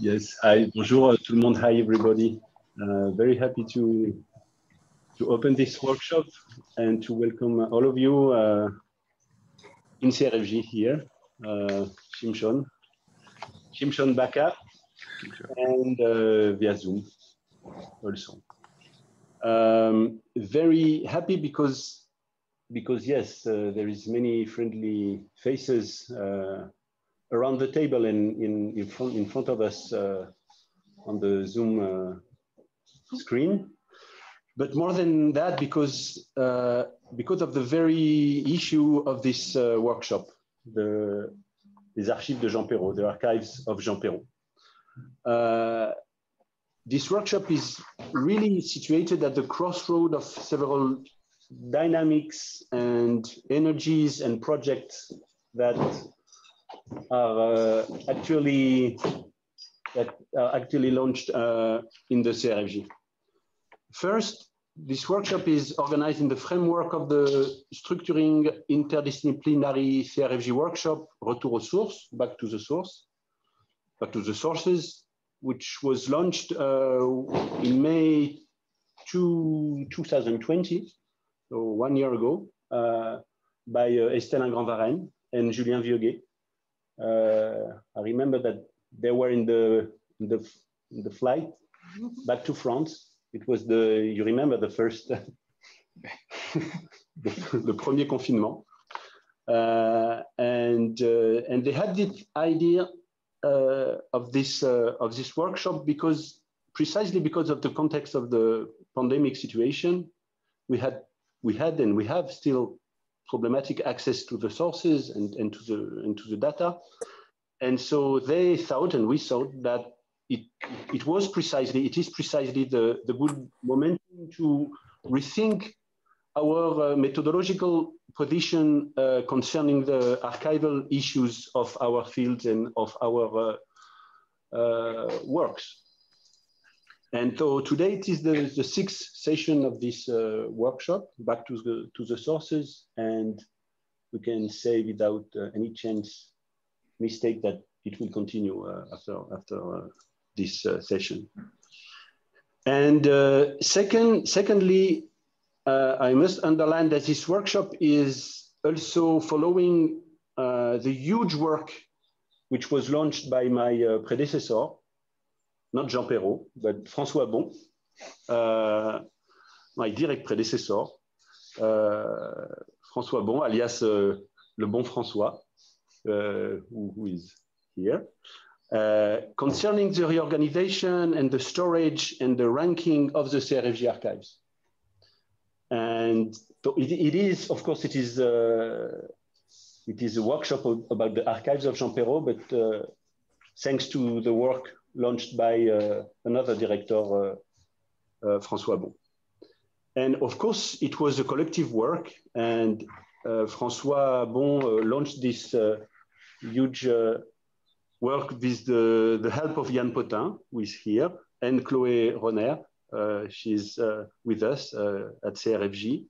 Yes, hi, bonjour tout le monde, hi everybody. Uh, very happy to to open this workshop and to welcome all of you uh, in CRFJ here, uh, Shimshon, Shimshon Baka, and uh, via Zoom also. Um, very happy because because yes, uh, there is many friendly faces uh, around the table and in, in, front, in front of us uh, on the Zoom uh, screen. But more than that, because, uh, because of the very issue of this uh, workshop, the, les archives de Jean Perrot, the archives of Jean Perrot. Uh, this workshop is really situated at the crossroad of several dynamics and energies and projects that are uh, actually that are actually launched uh, in the CRFJ. First, this workshop is organized in the framework of the structuring interdisciplinary CRFJ workshop, Retour aux sources, back to the source, back to the sources, which was launched uh, in May two, 2020, so one year ago, uh, by uh, Estelle Ingrand-Varenne and Julien Vieugué. Uh, I remember that they were in the, in the, in the flight back to France. It was the, you remember the first, the, the premier confinement. Uh, and, uh, and they had the idea uh, of, this, uh, of this workshop because precisely because of the context of the pandemic situation, we had, we had and we have still problematic access to the sources and, and, to the, and to the data. And so they thought, and we thought, that it, it was precisely, it is precisely the, the good momentum to rethink our uh, methodological position uh, concerning the archival issues of our fields and of our uh, uh works. And so today it is the, the sixth session of this uh, workshop, back to the, to the sources. And we can say without uh, any chance mistake that it will continue uh, after, after uh, this uh, session. And uh, second, secondly, I must underline that this workshop is also following the huge work which was launched by my predecessor, not Jean Perrot, but François Bon, uh, my direct predecessor, uh, François Bon, alias uh, Le Bon François, uh, who, is here, uh, concerning the reorganization and the storage and the ranking of the CRFG archives. And it, is, of course, it is, uh, it is a workshop about the archives of Jean Perrot, but thanks to the work launched by uh, another director, uh, uh, François Bon. And of course, it was a collective work, and François Bon launched this huge work with the, the help of Yann Potin, who is here, and Chloé Rosner. Uh, she's uh, with us uh, at CRFJ.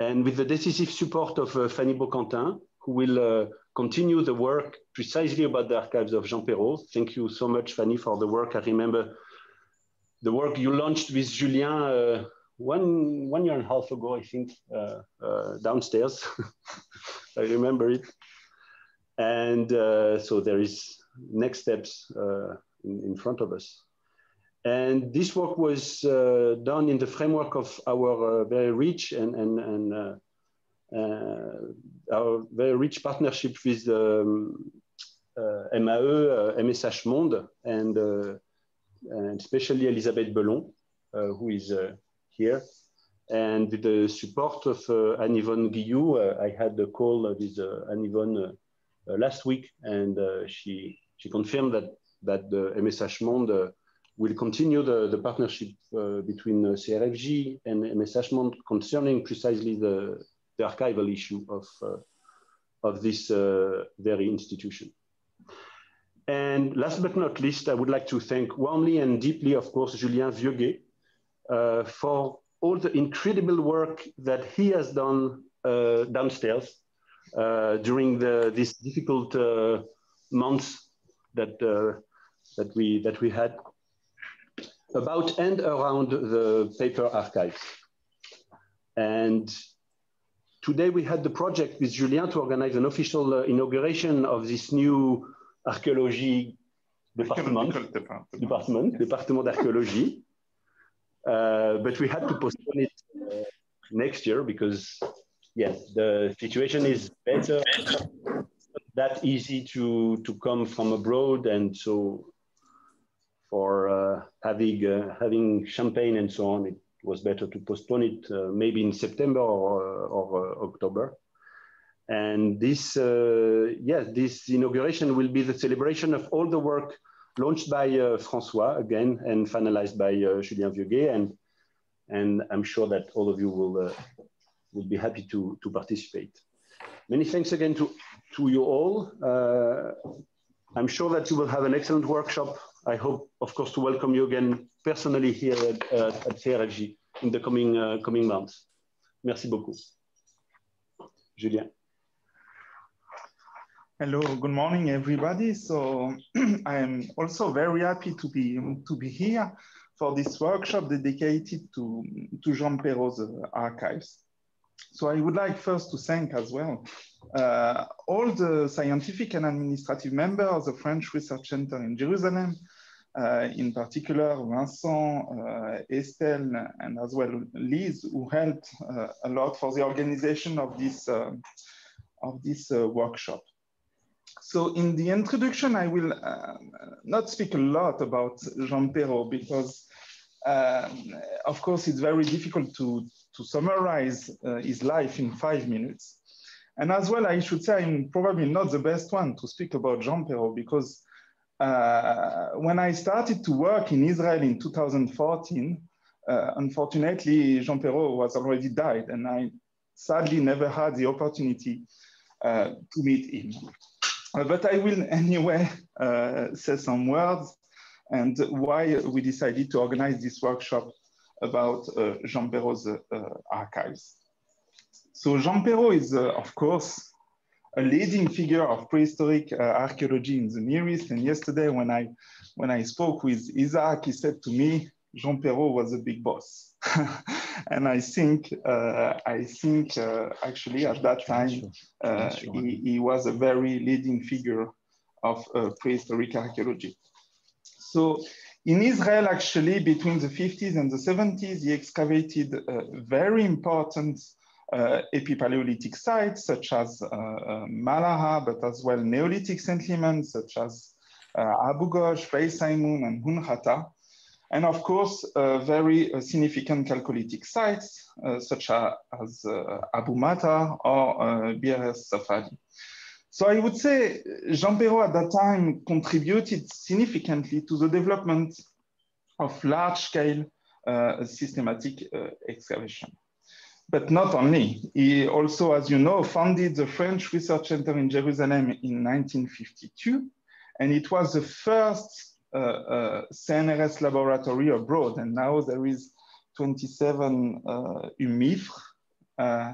And with the decisive support of Fanny Bocquentin, who will continue the work precisely about the archives of Jean Perrot. Thank you so much, Fanny, for the work. I remember the work you launched with Julien uh, one, one year and a half ago, I think, uh, uh, downstairs. I remember it. And uh, so there is next steps uh, in, in, front of us. And this work was uh, done in the framework of our very rich and, and, and our very rich partnership with um, uh, MAE, MSH uh, Monde, and, and especially Elisabeth Belon, who is here. And with the support of uh, Anne-Yvonne Guillou, uh, I had a call with uh, Anne-Yvonne last week, and she, she confirmed that, that the MSH Monde will continue the, the partnership between CRFJ and MSH Monde concerning precisely the, the archival issue of, uh, of this uh, very institution. And last but not least, I would like to thank warmly and deeply, of course, Julien Vieugué uh, for all the incredible work that he has done uh, downstairs uh, during the, these difficult uh, months that that we that we had about and around the paper archives. And today we had the project with Julien to organize an official uh, inauguration of this new archaeology department, department, department, yes. department d'archéologie. Uh, but we had to postpone it uh, next year because, yes, the situation is better. that easy to to come from abroad, and so for uh, having uh, having champagne and so on, it was better to postpone it uh, maybe in September or, or October. And this, yes, this inauguration will be the celebration of all the work launched by uh, Francois again and finalized by uh, Julien Vieugué. And, and I'm sure that all of you will, uh, will be happy to, to participate. Many thanks again to, to you all. I'm sure that you will have an excellent workshop. I hope, of course, to welcome you again personally here at, uh, at CRFJ in the coming, uh, coming months. Merci beaucoup. Julien. Hello, good morning, everybody. So I am also very happy to be to be here for this workshop dedicated to, to Jean Perrot's uh, archives. So I would like first to thank as well uh, all the scientific and administrative members of the French Research Center in Jerusalem, uh, in particular Vincent, uh, Estelle, and as well Liz, who helped uh, a lot for the organization of this, uh, of this workshop. So in the introduction, I will uh, not speak a lot about Jean Perrot because, um, of course, it's very difficult to, to summarize uh, his life in five minutes. And as well, I should say I'm probably not the best one to speak about Jean Perrot because uh, when I started to work in Israel in 2014, uh, unfortunately, Jean Perrot was already died and I sadly never had the opportunity uh, to meet him. Uh, but I will anyway uh, say some words and why we decided to organize this workshop about Jean Perrot's archives. So Jean Perrot is, of course, a leading figure of prehistoric uh, archaeology in the Near East. And yesterday, when I when I spoke with Isaac, he said to me, Jean Perrot was a big boss. and I think, uh, I think uh, actually at that time, uh, he, he, was a very leading figure of uh, prehistoric archaeology. So in Israel, actually, between the 50s and the 70s, he excavated uh, very important uh, epipaleolithic sites, such as Malaha, but as well Neolithic settlements, such as Abu Ghosh, Beisamoun, and Munhata. And of course, uh, very uh, significant chalcolithic sites, uh, such as uh, Abu Matar or uh, Safadi. So I would say Jean Perrot at that time contributed significantly to the development of large-scale uh, systematic excavation. But not only, he also, as you know, founded the French Research Center in Jerusalem in 1952, and it was the first CNRS laboratory abroad, and now there is 27 uh, UMIFRE. Uh,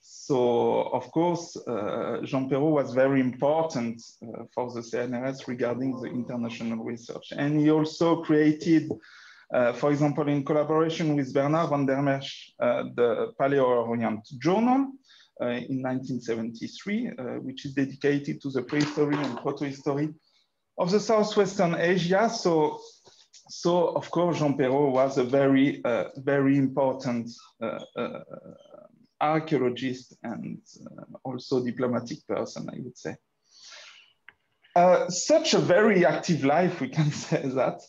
so, of course, uh, Jean Perrot was very important uh, for the CNRS regarding the international research. And he also created, uh, for example, in collaboration with Bernard Vandermeersch, uh, the Paleo-Orient Journal in 1973, which is dedicated to the prehistory and protohistory of the Southwestern Asia. So, so of course, Jean Perrot was a very, uh, very important uh, uh, archaeologist and uh, also diplomatic person, I would say. Uh, such a very active life, we can say that,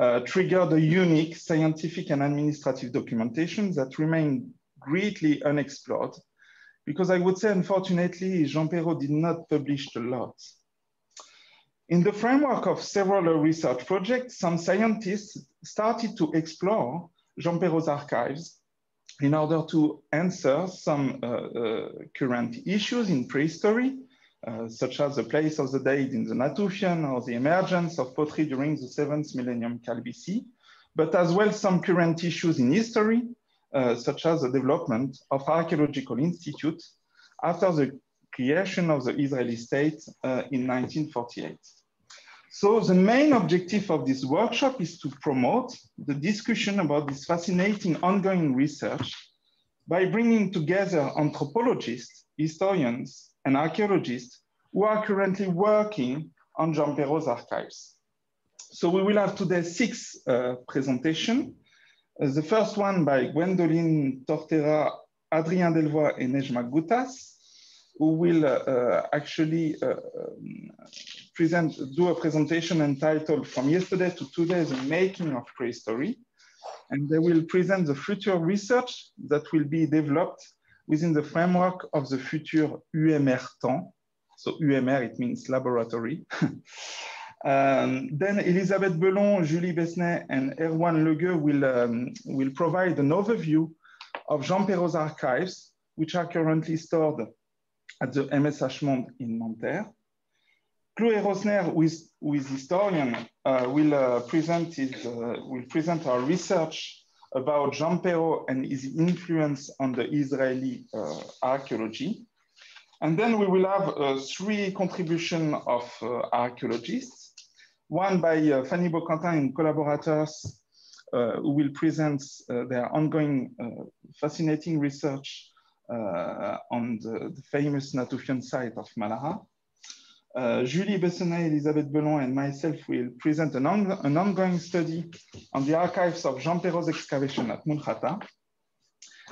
uh, triggered a unique scientific and administrative documentation that remain greatly unexplored because I would say, unfortunately, Jean Perrot did not publish a lot. In the framework of several research projects, some scientists started to explore Jean Perrot's archives in order to answer some uh, uh, current issues in prehistory, such as the place of the dead in the Natufian or the emergence of pottery during the seventh millennium Cal BC, but as well some current issues in history, uh, such as the development of archaeological institutes after the creation of the Israeli state uh, in 1948. So the main objective of this workshop is to promote the discussion about this fascinating ongoing research by bringing together anthropologists, historians, and archaeologists who are currently working on Jean Perrot's archives. So we will have today six uh, presentations. Uh, the first one by Gwendoline Torterat, Adrien Delvoye, and Nejma Goutas, who will uh, actually uh, um, present, do a presentation entitled From Yesterday to Today, the Making of Prehistory. And they will present the future research that will be developed within the framework of the future UMR temps. So UMR, it means laboratory. um, then Elisabeth Belon, Julie Besnet, and Erwan Legueux will, um, will provide an overview of Jean Perrot's archives, which are currently stored at the MSH Monde in Nanterre. Chloé Rosner, who is, who is historian, uh, will, uh, present his, uh, will present our research about Jean Perrot and his influence on the Israeli uh, archaeology. And then we will have uh, three contributions of uh, archaeologists, one by Fanny Bocquentin and collaborators who will present their ongoing fascinating research on the, the famous Natufian site of Malaha. Uh, Julie Bessenet, Elisabeth Belon, and myself will present an, on an, ongoing study on the archives of Jean Perrot's excavation at Munhata.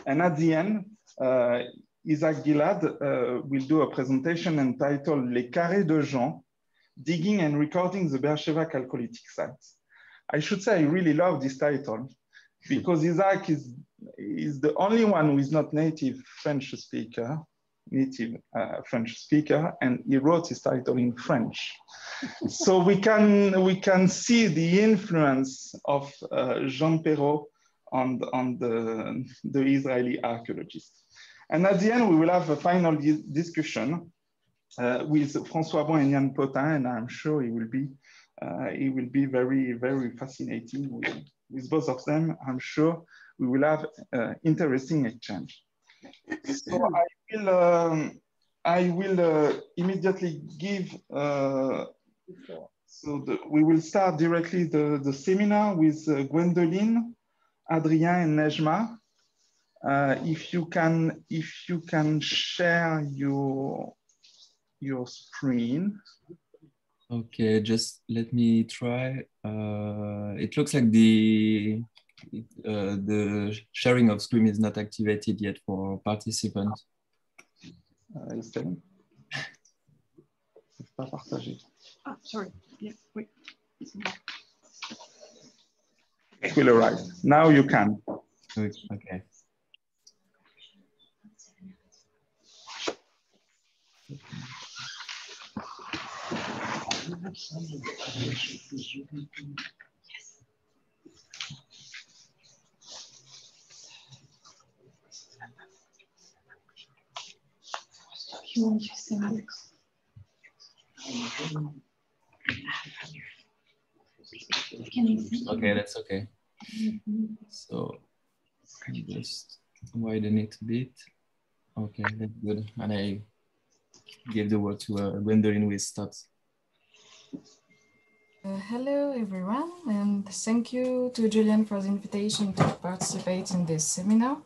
And at the end, uh, Isaac Gilead uh, will do a presentation entitled Les Carrés de Jean, Digging and Recording the Beersheba Chalcolithic Sites. I should say I really love this title because Isaac is, is the only one who is not native French speaker native uh, French speaker, and he wrote his title in French. so we can we can see the influence of uh, Jean Perrot on the, on the the Israeli archaeologists. And at the end, we will have a final discussion uh, with François Bon and Yann Potin, and I'm sure it will be uh, he will be very very fascinating with, with both of them. I'm sure we will have uh, interesting exchange. So I will, um, I will uh, immediately give, uh, so the, we will start directly the, the seminar with uh, Gwendoline, Adrien and Nejma. Uh, if you can, if you can share your, your screen. Okay, just let me try. Uh, it looks like the uh, the sharing of screen is not activated yet for participants. Uh, pas partagé. Ah, sorry. Yeah, wait. It will arrive. Now you can. Okay. Okay, that's okay. So I just widen it a bit. Okay, that's good. And I give the word to uh, Gwendoline with thoughts. Uh, hello, everyone, and thank you to Julian for the invitation to participate in this seminar.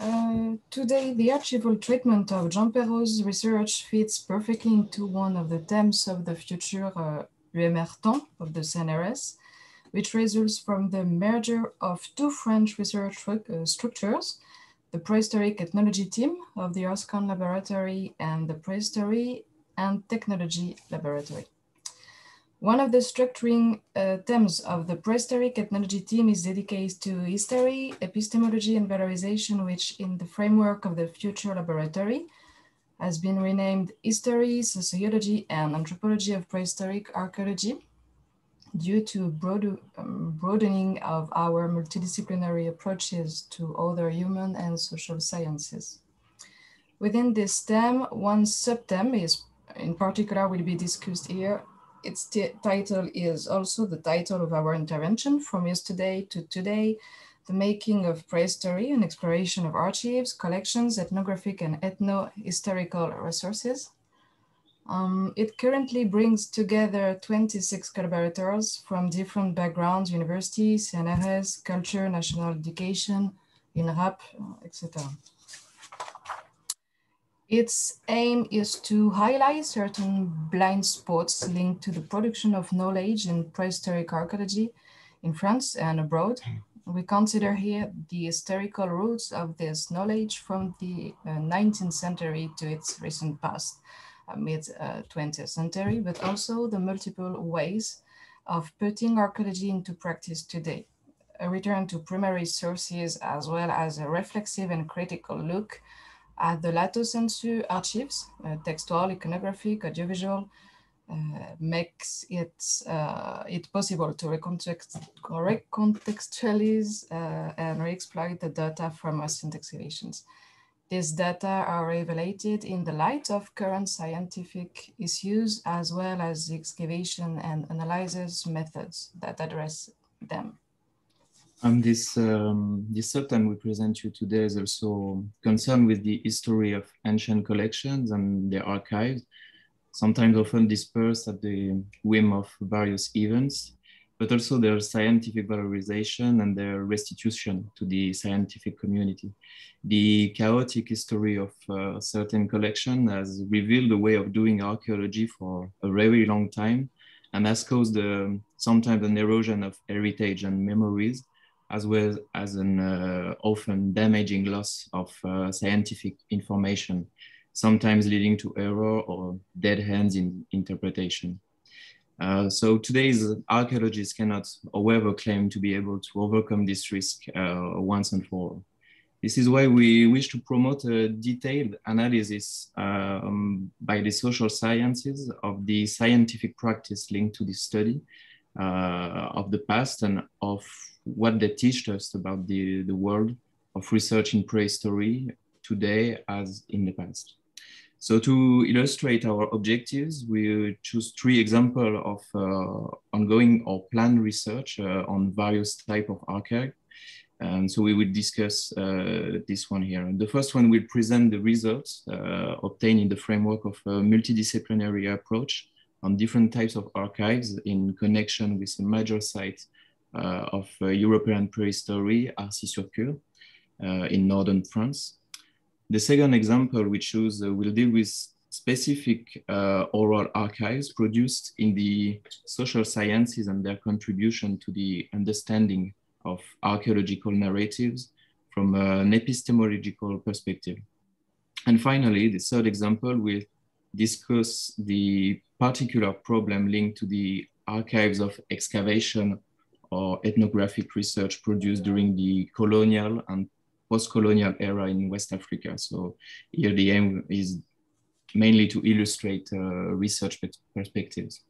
Uh, today, the archival treatment of Jean Perrot's research fits perfectly into one of the themes of the future uh, UMR temps of the CNRS, which results from the merger of two French research uh, structures, the Prehistoric Ethnology Team of the ArScAn Laboratory and the Prehistory and Technology Laboratory. One of the structuring uh, themes of the prehistoric ethnology team is dedicated to history, epistemology, and valorization, which in the framework of the future laboratory has been renamed History, Sociology, and Anthropology of Prehistoric Archaeology due to broad, um, broadening of our multidisciplinary approaches to other human and social sciences. Within this theme, one subtheme is in particular will be discussed here its title is also the title of our intervention from yesterday to today, the making of prehistory and exploration of archives, collections, ethnographic and ethno-historical resources. Um, it currently brings together 26 collaborators from different backgrounds, universities, CNRS, culture, national education, INRAP, etc. Its aim is to highlight certain blind spots linked to the production of knowledge in prehistoric archaeology in France and abroad. Hmm. We consider here the historical roots of this knowledge from the uh, 19th century to its recent past uh, mid uh, 20th century, but also the multiple ways of putting archaeology into practice today. A return to primary sources as well as a reflexive and critical look at the lato sensu archives, uh, textual, iconographic, audiovisual, uh, makes it, uh, it possible to recontext, recontextualize and re-exploit the data from recent excavations. These data are evaluated in the light of current scientific issues, as well as the excavation and analysis methods that address them. And this, um, this subtime we present you today is also concerned with the history of ancient collections and their archives, sometimes often dispersed at the whim of various events but also their scientific valorization and their restitution to the scientific community. The chaotic history of uh, certain collection has revealed a way of doing archaeology for a very long time and has caused uh, sometimes an erosion of heritage and memories, as well as an uh, often damaging loss of uh, scientific information, sometimes leading to error or dead hands in interpretation. Uh, so today's archaeologists cannot, however, claim to be able to overcome this risk uh, once and for all. This is why we wish to promote a detailed analysis um, by the social sciences of the scientific practice linked to this study uh, of the past and of what they teach us about the, the world of research in prehistory today as in the past. So to illustrate our objectives, we choose three examples of uh, ongoing or planned research uh, on various type of archive. And so we will discuss uh, this one here. The first one will present the results uh, obtained in the framework of a multidisciplinary approach on different types of archives in connection with a major site of uh, European prehistory, Arcy-sur-Cure, in northern France. The second example we choose uh, will deal with specific uh, oral archives produced in the social sciences and their contribution to the understanding of archaeological narratives from an epistemological perspective. And finally, the third example will discuss the particular problem linked to the archives of excavation or ethnographic research produced during the colonial and post-colonial era in West Africa. So here the aim is mainly to illustrate uh, research perspectives.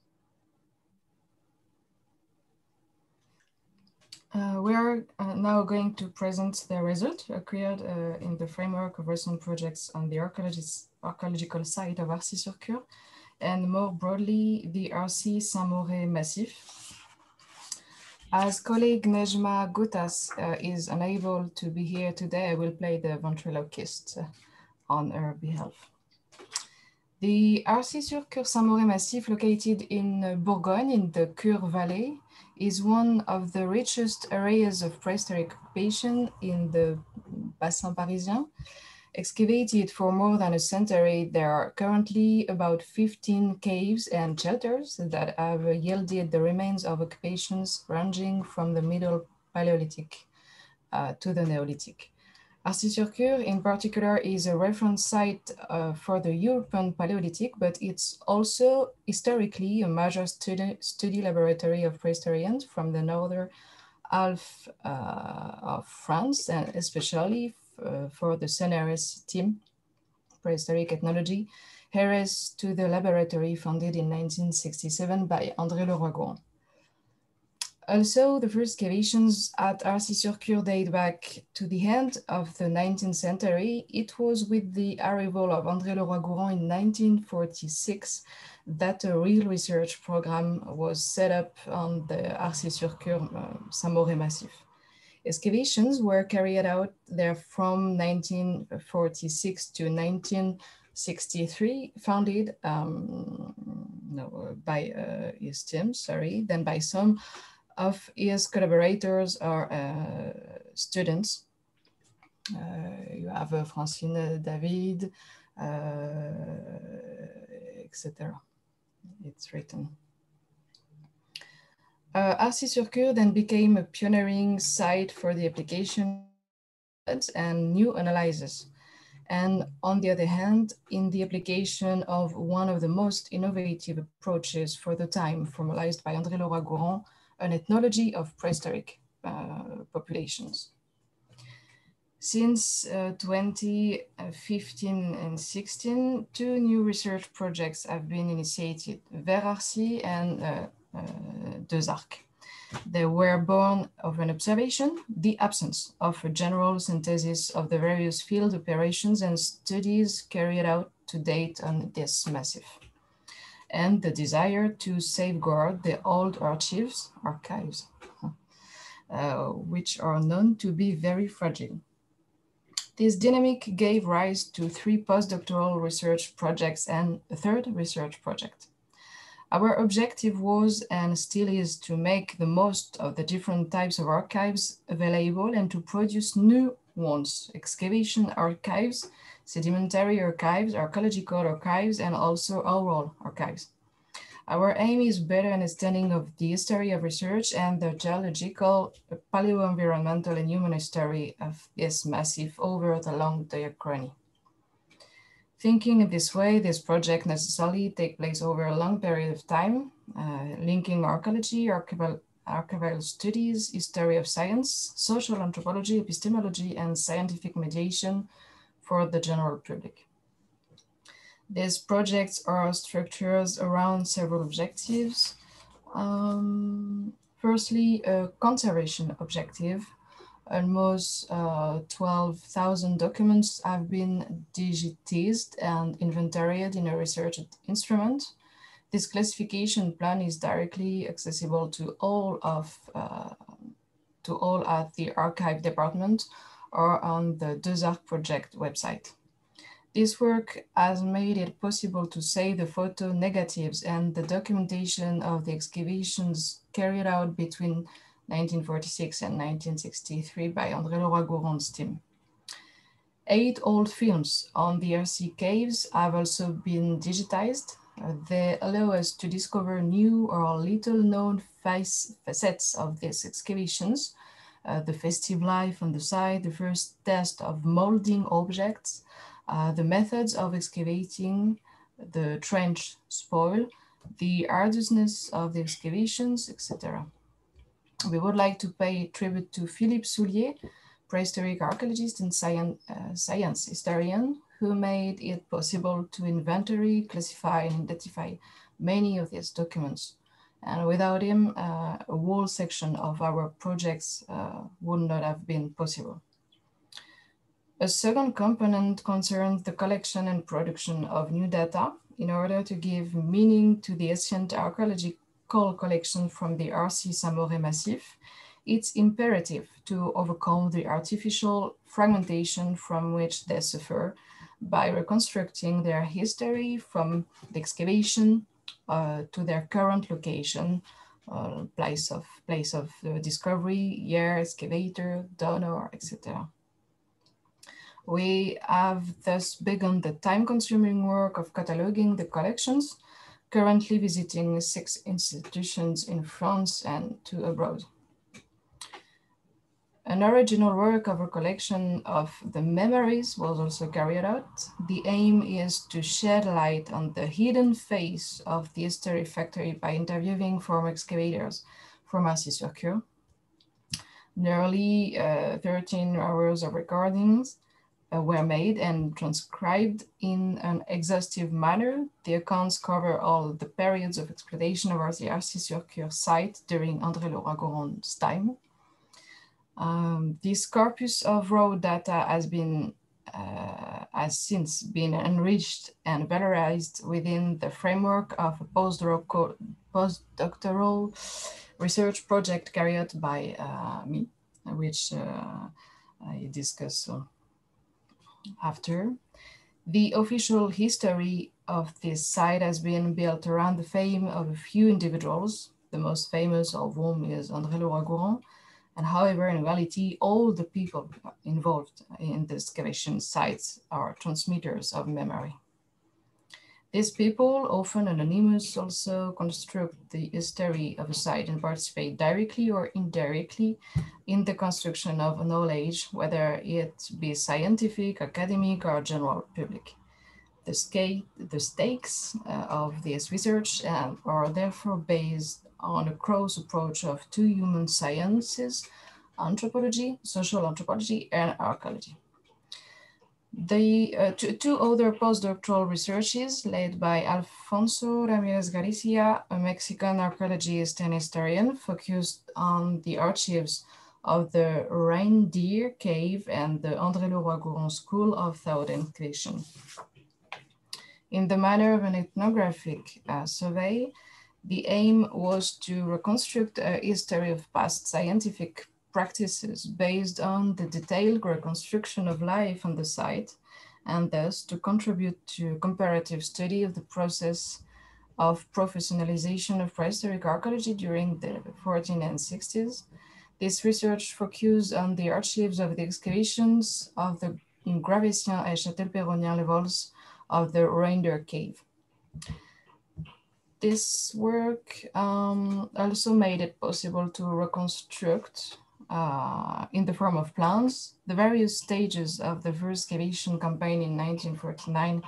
Uh, we are uh, now going to present the result acquired uh, in the framework of recent projects on the archaeological site of Arcy-sur-Cure and more broadly the Arcy Saint-Moré Massif as colleague Nejma Goutas uh, is unable to be here today, I will play the ventriloquist uh, on her behalf. The Arcy-sur-Cure Saint-Moré Massif, located in uh, Bourgogne in the Cure Valley, is one of the richest areas of prehistoric occupation in the Bassin Parisien Excavated for more than a century, there are currently about 15 caves and shelters that have yielded the remains of occupations ranging from the Middle Paleolithic uh, to the Neolithic. Arcy-sur-Cure in particular is a reference site uh, for the European Paleolithic, but it's also historically a major study, study laboratory of prehistorians from the northern half uh, of France, and especially for the CNRS team, Prehistoric Ethnology, heiress to the laboratory founded in 1967 by André Leroi-Gourhan. Also, the first excavations at Arcy-sur-Cure date back to the end of the 19th century. It was with the arrival of André Leroi-Gourhan in 1946 that a real research program was set up on the Arcy-sur-Cure uh, Saint-Moré Massif. Excavations were carried out there from 1946 to 1963, founded um, no, by uh, his team, sorry, then by some of his collaborators or uh, students. Uh, you have uh, Francine David, uh, etc. It's written. Uh, Arcy then became a pioneering site for the application and new analyses. And on the other hand, in the application of one of the most innovative approaches for the time formalized by André Leroi-Gourhan, an ethnology of prehistoric uh, populations. Since uh, 2015 and 16, two new research projects have been initiated, VERARCI and uh, Deux Arcs. They were born of an observation, the absence of a general synthesis of the various field operations and studies carried out to date on this massive, and the desire to safeguard the old archives, archives, uh, which are known to be very fragile. This dynamic gave rise to three postdoctoral research projects and a third research project. Our objective was and still is to make the most of the different types of archives available and to produce new ones, excavation archives, sedimentary archives, archaeological archives, and also oral archives. Our aim is better understanding of the history of research and the geological, paleo-environmental and human history of this massive over the long diachrony. Thinking in this way, this project necessarily take place over a long period of time, uh, linking archaeology, archival, archival studies, history of science, social anthropology, epistemology, and scientific mediation for the general public. These projects are structured around several objectives. Um, firstly, a conservation objective. Almost uh, 12,000 documents have been digitized and inventoried in a research instrument. This classification plan is directly accessible to all of uh, to all at the archive department or on the Deux project website. This work has made it possible to save the photo negatives and the documentation of the excavations carried out between 1946 and 1963 by André Leroi-Gourhan's team. Eight old films on the Arcy caves have also been digitized. They allow us to discover new or little known facets of these excavations, uh, the festive life on the site, the first test of molding objects, uh, the methods of excavating the trench spoil, the arduousness of the excavations, etc. We would like to pay tribute to Philippe Soulier, prehistoric archaeologist and science, uh, science historian, who made it possible to inventory, classify, and identify many of these documents. And without him, uh, a whole section of our projects uh, would not have been possible. A second component concerns the collection and production of new data in order to give meaning to the ancient archaeological collection from the Arcy Saint-Moré Massif. It's imperative to overcome the artificial fragmentation from which they suffer by reconstructing their history from the excavation uh, to their current location, uh, place of place of discovery, year, excavator, donor, etc. We have thus begun the time-consuming work of cataloging the collections, currently visiting six institutions in France and two abroad. An original work of recollection of the memories was also carried out. The aim is to shed light on the hidden face of the history factory by interviewing former excavators from Arcy-sur-Cure. Nearly uh, 13 hours of recordings were made and transcribed in an exhaustive manner. The accounts cover all the periods of exploitation over the Arcy-sur-Cure site during André Leroi-Gourhan's time. Um, this corpus of raw data has been uh, has since been enriched and valorized within the framework of a postdoctoral research project carried out by uh, me which I discuss after. The official history of this site has been built around the fame of a few individuals, the most famous of whom is André Leroi-Gourhan. And however, in reality, all the people involved in the excavation sites are transmitters of memory. These people, often anonymous, also construct the history of a site and participate directly or indirectly in the construction of knowledge, whether it be scientific, academic, or general public. The, scale, the stakes uh, of this research uh, are therefore based on a cross approach of two human sciences, anthropology, social anthropology, and archaeology. The uh, two, other postdoctoral researches led by Alfonso Ramirez Galicia, a Mexican archaeologist and historian, focused on the archives of the Reindeer Cave and the André Leroi-Gourhan School of Thought and Creation. In the manner of an ethnographic uh, survey, the aim was to reconstruct a history of past scientific practices based on the detailed reconstruction of life on the site and thus to contribute to comparative study of the process of professionalization of prehistoric archaeology during the 14 and 60s. This research focused on the archives of the excavations of the Gravesien and Châtel-Peyronien levels of the Reindeer Cave. This work um, also made it possible to reconstruct uh, in the form of plans, the various stages of the first excavation campaign in 1949,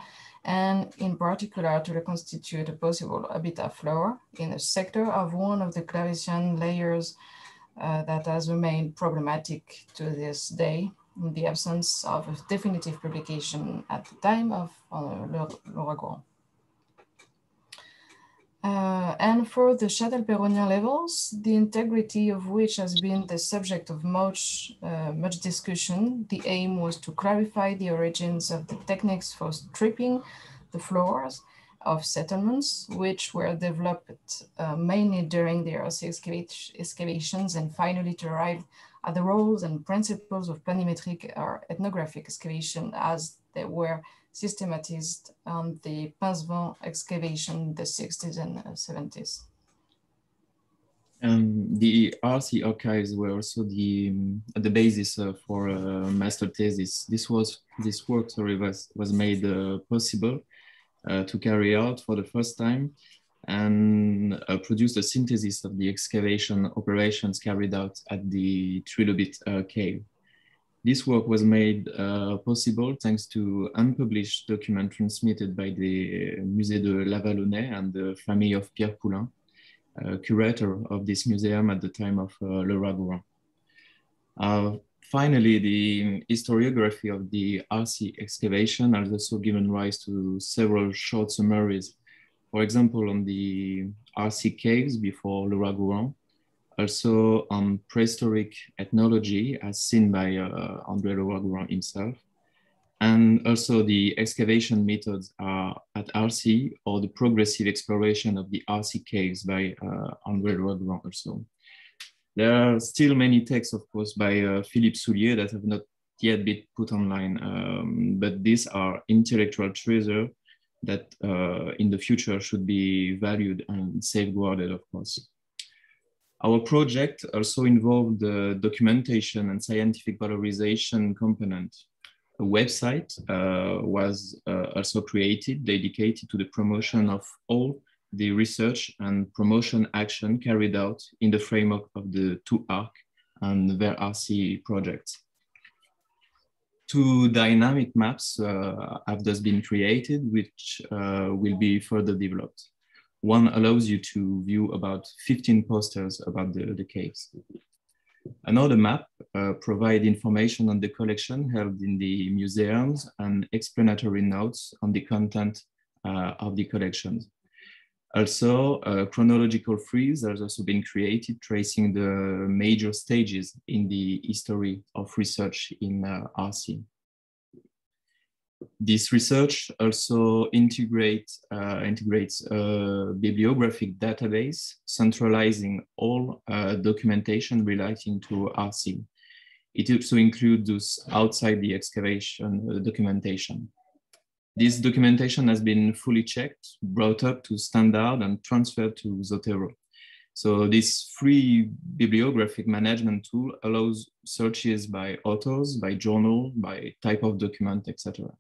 and in particular to reconstitute a possible habitat floor in a sector of one of the Gravesien layers uh, that has remained problematic to this day in the absence of a definitive publication at the time of uh, Leroi-Gourhan. Uh, and for the Châtel-Peyronien levels, the integrity of which has been the subject of much, uh, much discussion, the aim was to clarify the origins of the techniques for stripping the floors of settlements, which were developed uh, mainly during the early excavations, and finally to arrive at the roles and principles of planimetric or ethnographic excavation as they were systematized on the Pincevent excavation in the 60s and 70s. Um, the Arcy archives were also the the basis uh, for a master thesis. This was this work sorry was was made uh, possible uh, to carry out for the first time and uh, produced a synthesis of the excavation operations carried out at the Trilobite uh, cave. This work was made uh, possible thanks to unpublished document transmitted by the Musée de l'Avallonnais and the family of Pierre Poulain, uh, curator of this museum at the time of uh, Leroi-Gourhan. Uh, finally, the historiography of the Arcy excavation has also given rise to several short summaries. For example, on the Arcy caves before Leroi-Gourhan, also on prehistoric ethnology as seen by uh, André Leroi-Gourhan himself. And also the excavation methods are at Arcy or the progressive exploration of the Arcy caves by uh, André Leroi-Gourhan also. There are still many texts, of course, by uh, Philippe Soulier that have not yet been put online, um, but these are intellectual treasure that uh, in the future should be valued and safeguarded, of course. Our project also involved the documentation and scientific valorization component. A website uh, was uh, also created dedicated to the promotion of all the research and promotion action carried out in the framework of the two ARC and VER RC projects. Two dynamic maps uh, have thus been created, which uh, will be further developed. One allows you to view about 15 posters about the, the caves. Another map uh, provides information on the collection held in the museums and explanatory notes on the content uh, of the collections. Also, a chronological frieze has also been created tracing the major stages in the history of research in uh, Arcy. This research also integrate, uh, integrates a bibliographic database centralizing all uh, documentation relating to Arcy. It also includes those outside the excavation uh, documentation. This documentation has been fully checked, brought up to standard and transferred to Zotero. So this free bibliographic management tool allows searches by authors, by journal, by type of document, etc.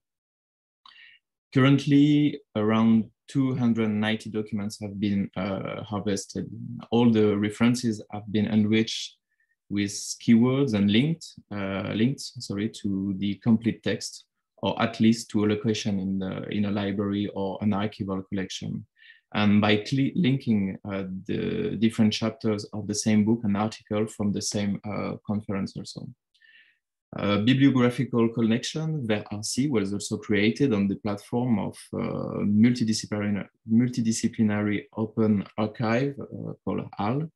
Currently, around 290 documents have been uh, harvested. All the references have been enriched with keywords and linked, uh, linked sorry, to the complete text, or at least to a location in, the, in a library or an archival collection. And by linking uh, the different chapters of the same book and article from the same uh, conference also. A bibliographical connection, VERARCI, was also created on the platform of uh, multidisciplinary, multidisciplinary open archive uh, called HAL,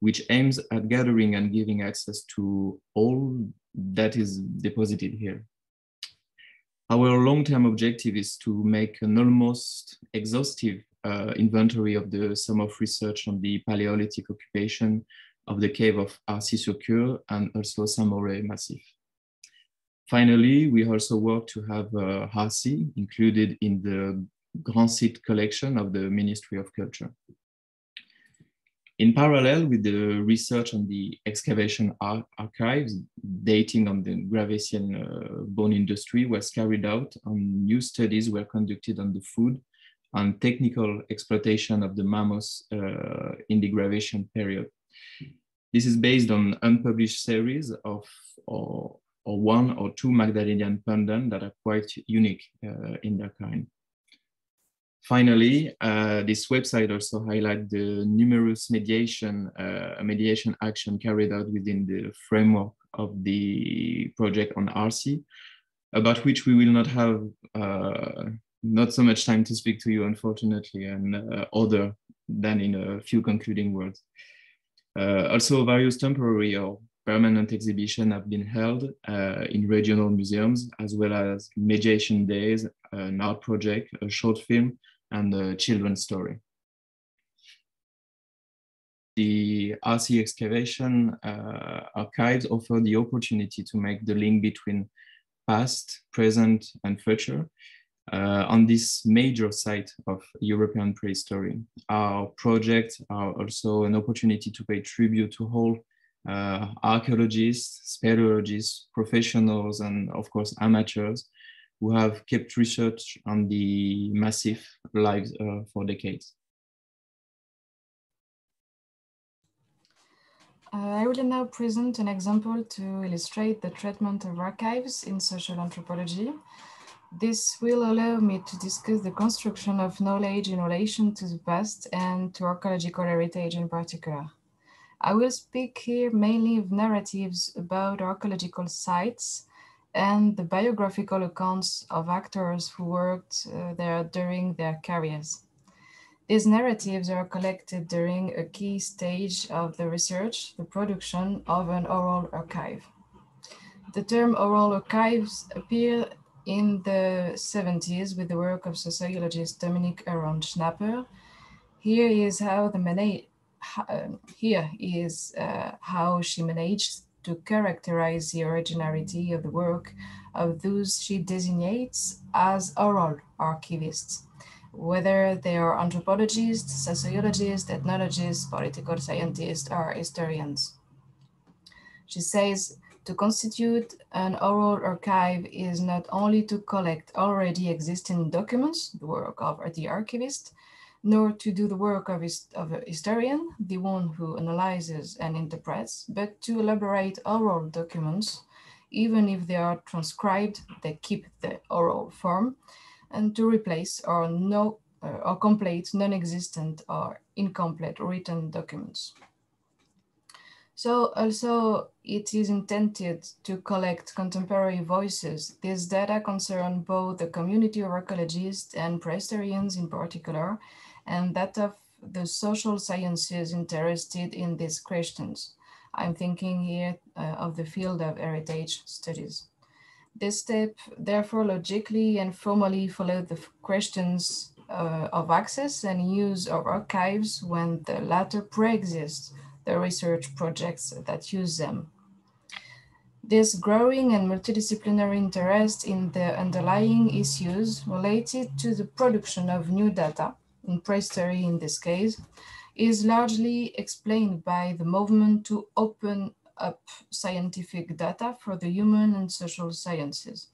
which aims at gathering and giving access to all that is deposited here. Our long-term objective is to make an almost exhaustive uh, inventory of the sum of research on the Paleolithic occupation of the cave of Arcy-sur-Cure and also Saint-Moré Massif. Finally, we also work to have uh, Arcy included in the Grand Site collection of the Ministry of Culture. In parallel with the research on the excavation ar archives dating on the Gravettian uh, bone industry was carried out and new studies were conducted on the food and technical exploitation of the mammoths uh, in the Gravettian period. This is based on unpublished series of, or, or one or two Magdalenian pendants that are quite unique uh, in their kind. Finally, uh, this website also highlights the numerous mediation, uh, mediation action carried out within the framework of the project on Arcy, about which we will not have uh, not so much time to speak to you, unfortunately, and uh, other than in a few concluding words. Uh, also, various temporary or permanent exhibitions have been held uh, in regional museums, as well as mediation days, an art project, a short film, and a children's story. The Arcy excavation uh, archives offer the opportunity to make the link between past, present, and future uh, on this major site of European prehistory. Our projects are also an opportunity to pay tribute to all archaeologists, speleologists, professionals, and of course amateurs who have kept research on the massive lives uh, for decades. Uh, I will now present an example to illustrate the treatment of archives in social anthropology. This will allow me to discuss the construction of knowledge in relation to the past and to archaeological heritage in particular. I will speak here mainly of narratives about archaeological sites and the biographical accounts of actors who worked uh, there during their careers. These narratives are collected during a key stage of the research, the production of an oral archive. The term oral archives appear in the 70s with the work of sociologist Dominique Aron Schnapper. Here is how the uh, here is uh, how she managed to characterize the originality of the work of those she designates as oral archivists, whether they are anthropologists, sociologists, ethnologists, political scientists, or historians. She says, to constitute an oral archive is not only to collect already existing documents, the work of the archivist, nor to do the work of, his, of a historian, the one who analyzes and interprets, but to elaborate oral documents, even if they are transcribed, they keep the oral form, and to replace or, no, uh, or complete non-existent or incomplete written documents. So also it is intended to collect contemporary voices. This data concern both the community of archaeologists and prehistorians in particular, and that of the social sciences interested in these questions. I'm thinking here uh, of the field of heritage studies. This step therefore logically and formally followed the questions uh, of access and use of archives when the latter pre-exist the research projects that use them. This growing and multidisciplinary interest in the underlying issues related to the production of new data, in prehistory in this case, is largely explained by the movement to open up scientific data for the human and social sciences.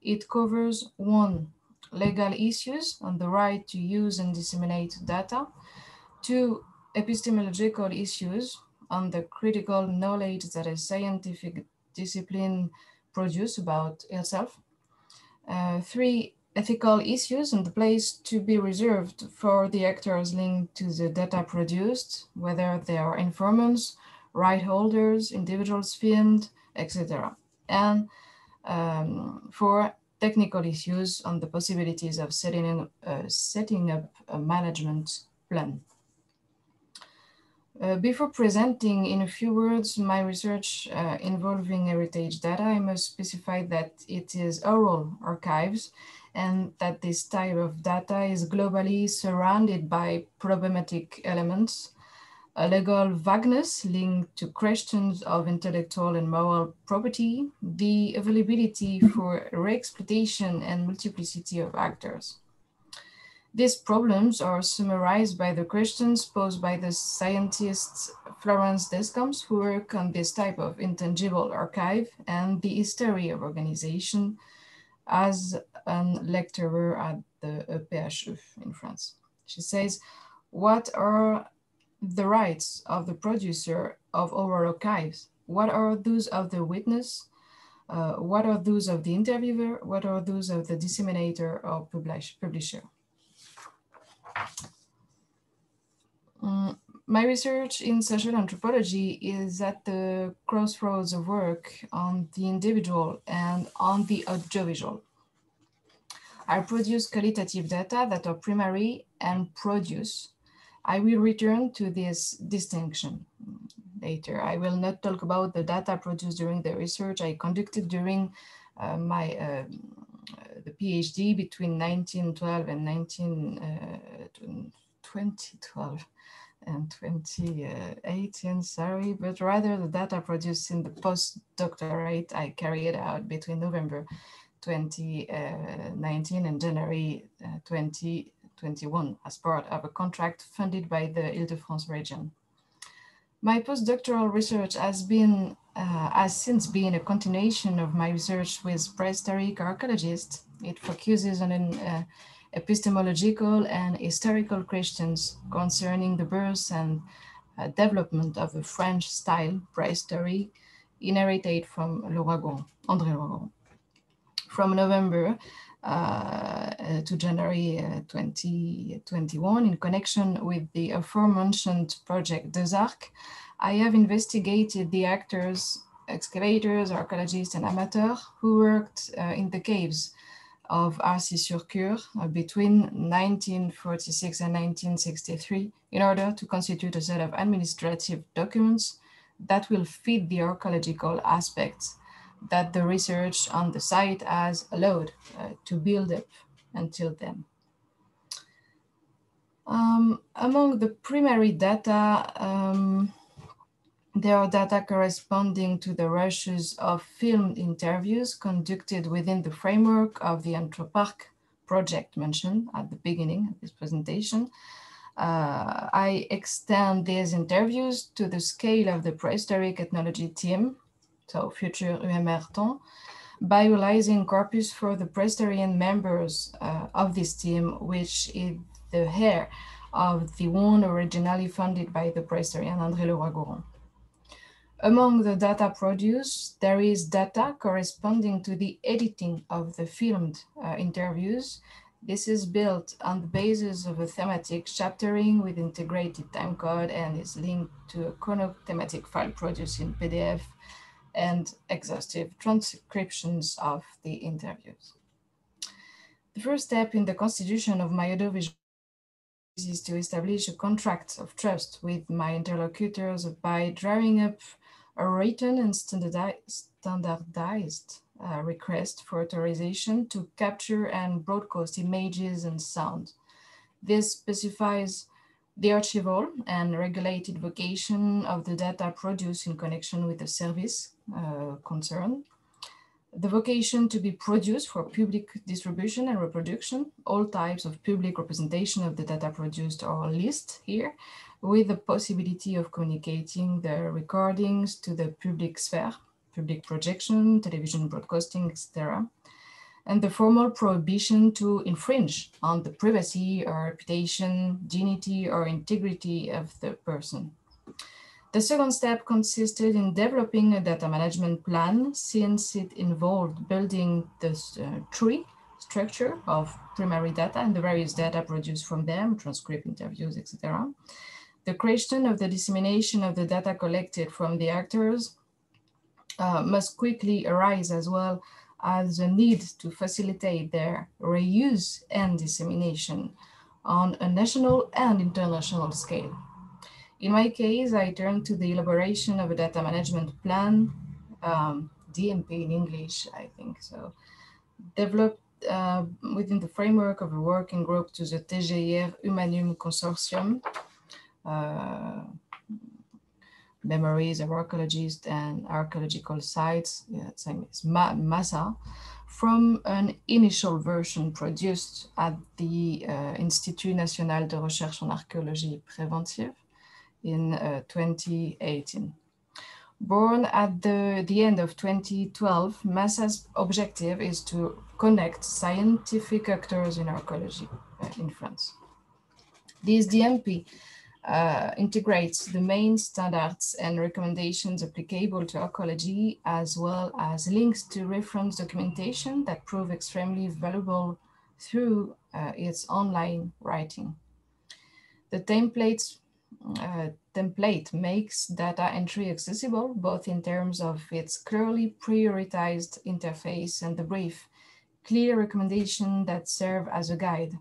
It covers one, legal issues on the right to use and disseminate data, two, epistemological issues on the critical knowledge that a scientific discipline produce about itself, uh, three, ethical issues and the place to be reserved for the actors linked to the data produced, whether they are informants, right holders, individuals filmed, etc. And um, for technical issues on the possibilities of setting, uh, setting up a management plan. Uh, before presenting in a few words my research uh, involving heritage data, I must specify that it is oral archives and that this type of data is globally surrounded by problematic elements, a legal vagueness linked to questions of intellectual and moral property, the availability for re-exploitation and multiplicity of actors. These problems are summarized by the questions posed by the scientist Florence Descamps, who work on this type of intangible archive and the history of organization as a lecturer at the EPHE in France. She says, what are the rights of the producer of oral archives? What are those of the witness? Uh, what are those of the interviewer? What are those of the disseminator or publish, publisher? Um, my research in social anthropology is at the crossroads of work on the individual and on the audiovisual. I produce qualitative data that are primary and produce. I will return to this distinction later. I will not talk about the data produced during the research I conducted during uh, my uh, the PhD between 1912 and 19, uh, 2012 and 2018, sorry, but rather the data produced in the postdoctorate I carried out between November 2019 and January uh, 2021 as part of a contract funded by the Ile-de-France region. My postdoctoral research has been uh, has since been a continuation of my research with prehistoric archaeologists. It focuses on an uh, epistemological and historical questions concerning the birth and uh, development of a French style prehistory inherited from Leroi-Gourhan, André Leroi-Gourhan. From November uh, uh, to January uh, 2021, in connection with the aforementioned project Deux Arcs, I have investigated the actors, excavators, archaeologists, and amateurs who worked in the caves of Arcy-sur-Cure uh, between 1946 and 1963 in order to constitute a set of administrative documents that will fit the archaeological aspects that the research on the site has allowed uh, to build up until then. Um, among the primary data, um, there are data corresponding to the rushes of filmed interviews conducted within the framework of the Anthropark project mentioned at the beginning of this presentation. Uh, I extend these interviews to the scale of the prehistoric ethnology team, so future UMR by realizing corpus for the prehistorian members uh, of this team, which is the heir of the one originally funded by the prehistorian André Leroi-Gourhan. Among the data produced, there is data corresponding to the editing of the filmed uh, interviews. This is built on the basis of a thematic chaptering with integrated timecode and is linked to a chronothematic file produced in PDF and exhaustive transcriptions of the interviews. The first step in the constitution of my audiovisual is to establish a contract of trust with my interlocutors by drawing up a written and standardized, uh, request for authorization to capture and broadcast images and sound. This specifies the archival and regulated vocation of the data produced in connection with the service uh, concern, the vocation to be produced for public distribution and reproduction, all types of public representation of the data produced are listed here, with the possibility of communicating the recordings to the public sphere, public projection, television broadcasting, etc. And the formal prohibition to infringe on the privacy or reputation, dignity or integrity of the person. The second step consisted in developing a data management plan since it involved building the uh, tree structure of primary data and the various data produced from them, transcript, interviews, etc. The question of the dissemination of the data collected from the actors uh, must quickly arise as well as the need to facilitate their reuse and dissemination on a national and international scale. In my case, I turned to the elaboration of a data management plan, um, DMP in English, I think. So developed uh, within the framework of a working group to the TGIR Huma-Num Consortium, uh, memories of archaeologists and archaeological sites, yeah, same as MASA, from an initial version produced at the uh, Institut National de Recherche en Archéologie Préventive in uh, 2018. Born at the, the end of 2012, MASA's objective is to connect scientific actors in archaeology uh, in France. This DMP uh, integrates the main standards and recommendations applicable to archaeology, as well as links to reference documentation that prove extremely valuable through uh, its online writing. The templates uh, template makes data entry accessible, both in terms of its clearly prioritized interface and the brief, clear recommendation that serve as a guide.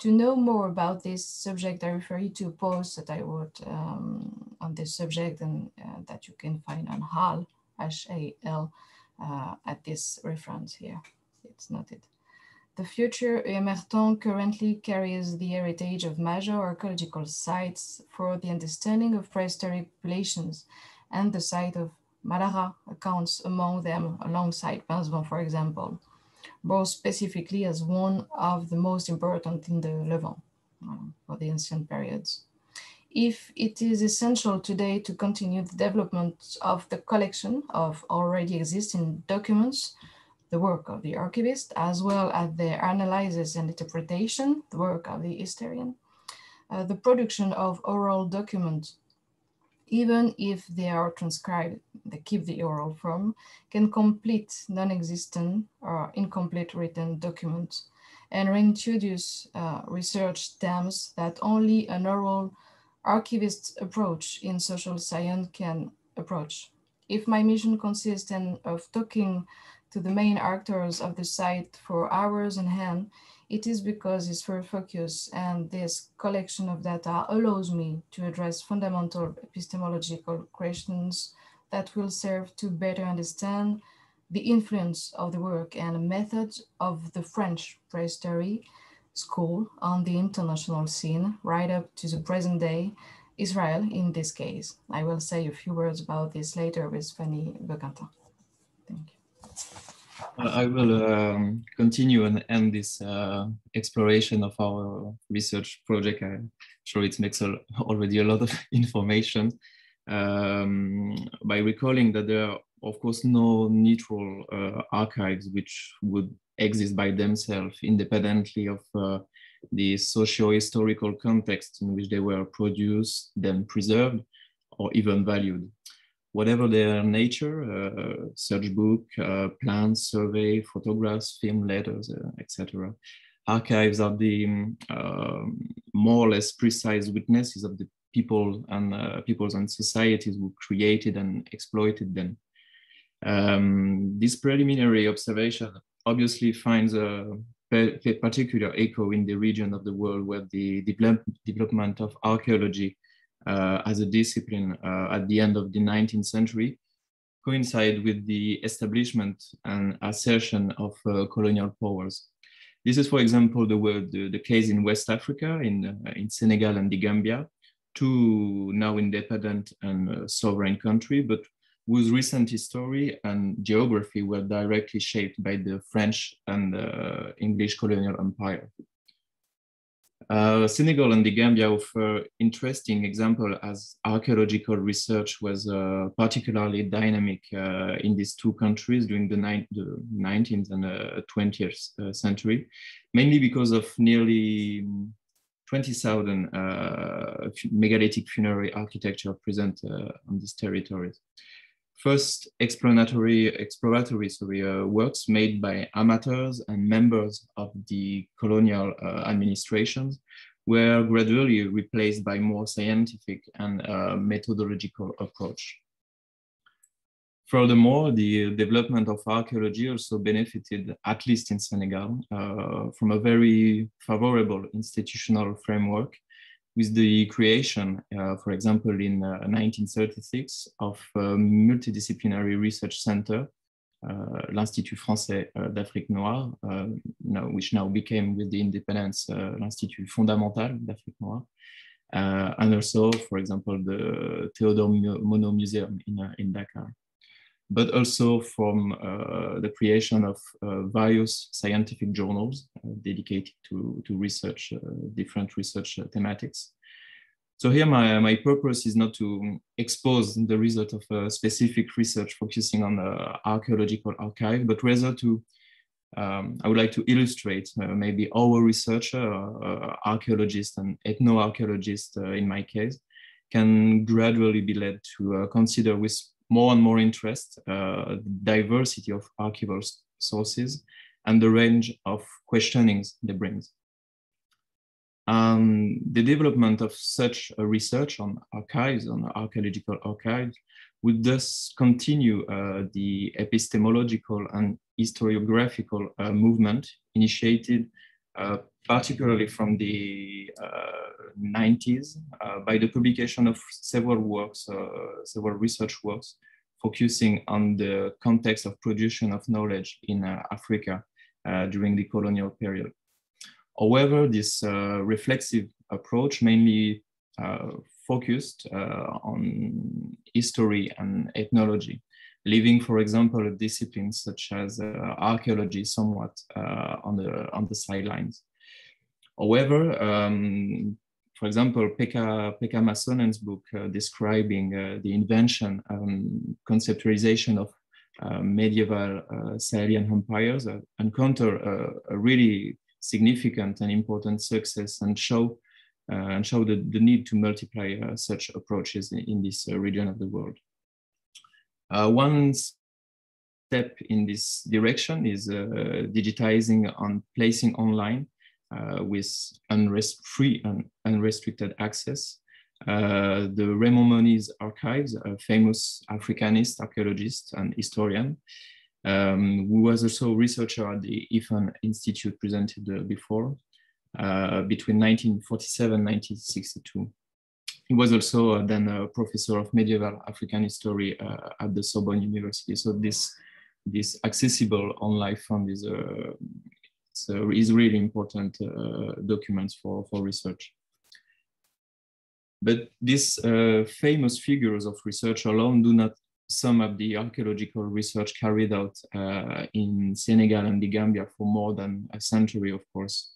To know more about this subject, I refer you to a post that I wrote um, on this subject and uh, that you can find on HAL, H-A-L, uh, at this reference here. It's noted. The future Emerton currently carries the heritage of major archaeological sites for the understanding of prehistoric populations and the site of Mallaha accounts among them alongside Pincevent, for example, both specifically as one of the most important in the Levant um, for the ancient periods. If it is essential today to continue the development of the collection of already existing documents the work of the archivist, as well as the analysis and interpretation, the work of the historian, uh, the production of oral documents, even if they are transcribed, they keep the oral form, can complete non-existent or incomplete written documents and reintroduce uh, research terms that only an oral archivist approach in social science can approach. If my mission consists in, of talking to the main actors of the site for hours on hand, it is because this first focus and this collection of data allows me to address fundamental epistemological questions that will serve to better understand the influence of the work and methods of the French prehistory school on the international scene right up to the present day, Israel in this case. I will say a few words about this later with Fanny Bocquentin. I will um, continue and end this uh, exploration of our research project. I'm sure it makes a, already a lot of information um, by recalling that there are, of course, no neutral uh, archives which would exist by themselves independently of uh, the socio-historical context in which they were produced, then preserved, or even valued whatever their nature, uh, search book, uh, plans, survey, photographs, film, letters, uh, etc. Archives are the um, more or less precise witnesses of the people and uh, peoples and societies who created and exploited them. Um, this preliminary observation obviously finds a particular echo in the region of the world where the develop development of archaeology uh, as a discipline uh, at the end of the 19th century coincide with the establishment and assertion of uh, colonial powers. This is, for example, the, the, the case in West Africa, in, uh, in Senegal and the Gambia, two now independent and uh, sovereign country, but whose recent history and geography were directly shaped by the French and uh, English colonial empire. Uh, Senegal and the Gambia offer interesting example as archaeological research was uh, particularly dynamic uh, in these two countries during the, the 19th and 20th uh, uh, century, mainly because of nearly 20,000 uh, megalithic funerary architecture present on these territories first exploratory, exploratory sorry, uh, works made by amateurs and members of the colonial uh, administrations were gradually replaced by more scientific and uh, methodological approach. Furthermore, the development of archaeology also benefited, at least in Senegal, uh, from a very favorable institutional framework with the creation, uh, for example, in uh, 1936 of a multidisciplinary research center, uh, l'Institut Français uh, d'Afrique Noire, uh, now, which now became with the independence uh, l'Institut Fondamental d'Afrique Noire, and also, for example, the Theodore Monod Museum in, in Dakar but also from uh, the creation of uh, various scientific journals uh, dedicated to, to research, uh, different research uh, thematics. So here my, my purpose is not to expose the result of a specific research focusing on the archaeological archive, but rather to, um, I would like to illustrate uh, maybe our researcher, archaeologist and ethno-archaeologist in my case, can gradually be led to consider with more and more interest, uh, diversity of archival sources, and the range of questionings they bring. Um, the development of such research on archives, on archaeological archives, would thus continue uh, the epistemological and historiographical uh, movement initiated Uh, particularly from the 90s uh, uh, by the publication of several works, uh, several research works focusing on the context of production of knowledge in uh, Africa during the colonial period. However, this reflexive approach mainly focused on history and ethnology leaving, for example, disciplines such as uh, archaeology somewhat uh, on the on the sidelines. However, um, for example, Pekka, Pekka Masonen's book uh, describing uh, the invention and conceptualization of uh, medieval uh, Sahelian empires encounter a, a, really significant and important success and show and show the, the need to multiply such approaches in, in this region of the world. Uh, one step in this direction is uh, digitizing and placing online uh, with unrest free and unrestricted access. Uh, the Raymond Mauny archives, a famous Africanist, archaeologist, and historian, um, who was also a researcher at the IFAN Institute presented uh, before, uh, between 1947 and 1962. He was also uh, then a professor of medieval African history uh, at the Sorbonne University. So this this accessible online fund is uh, so is really important documents for for research. But these uh, famous figures of research alone do not sum up the archaeological research carried out uh, in Senegal and the Gambia for more than a century, of course.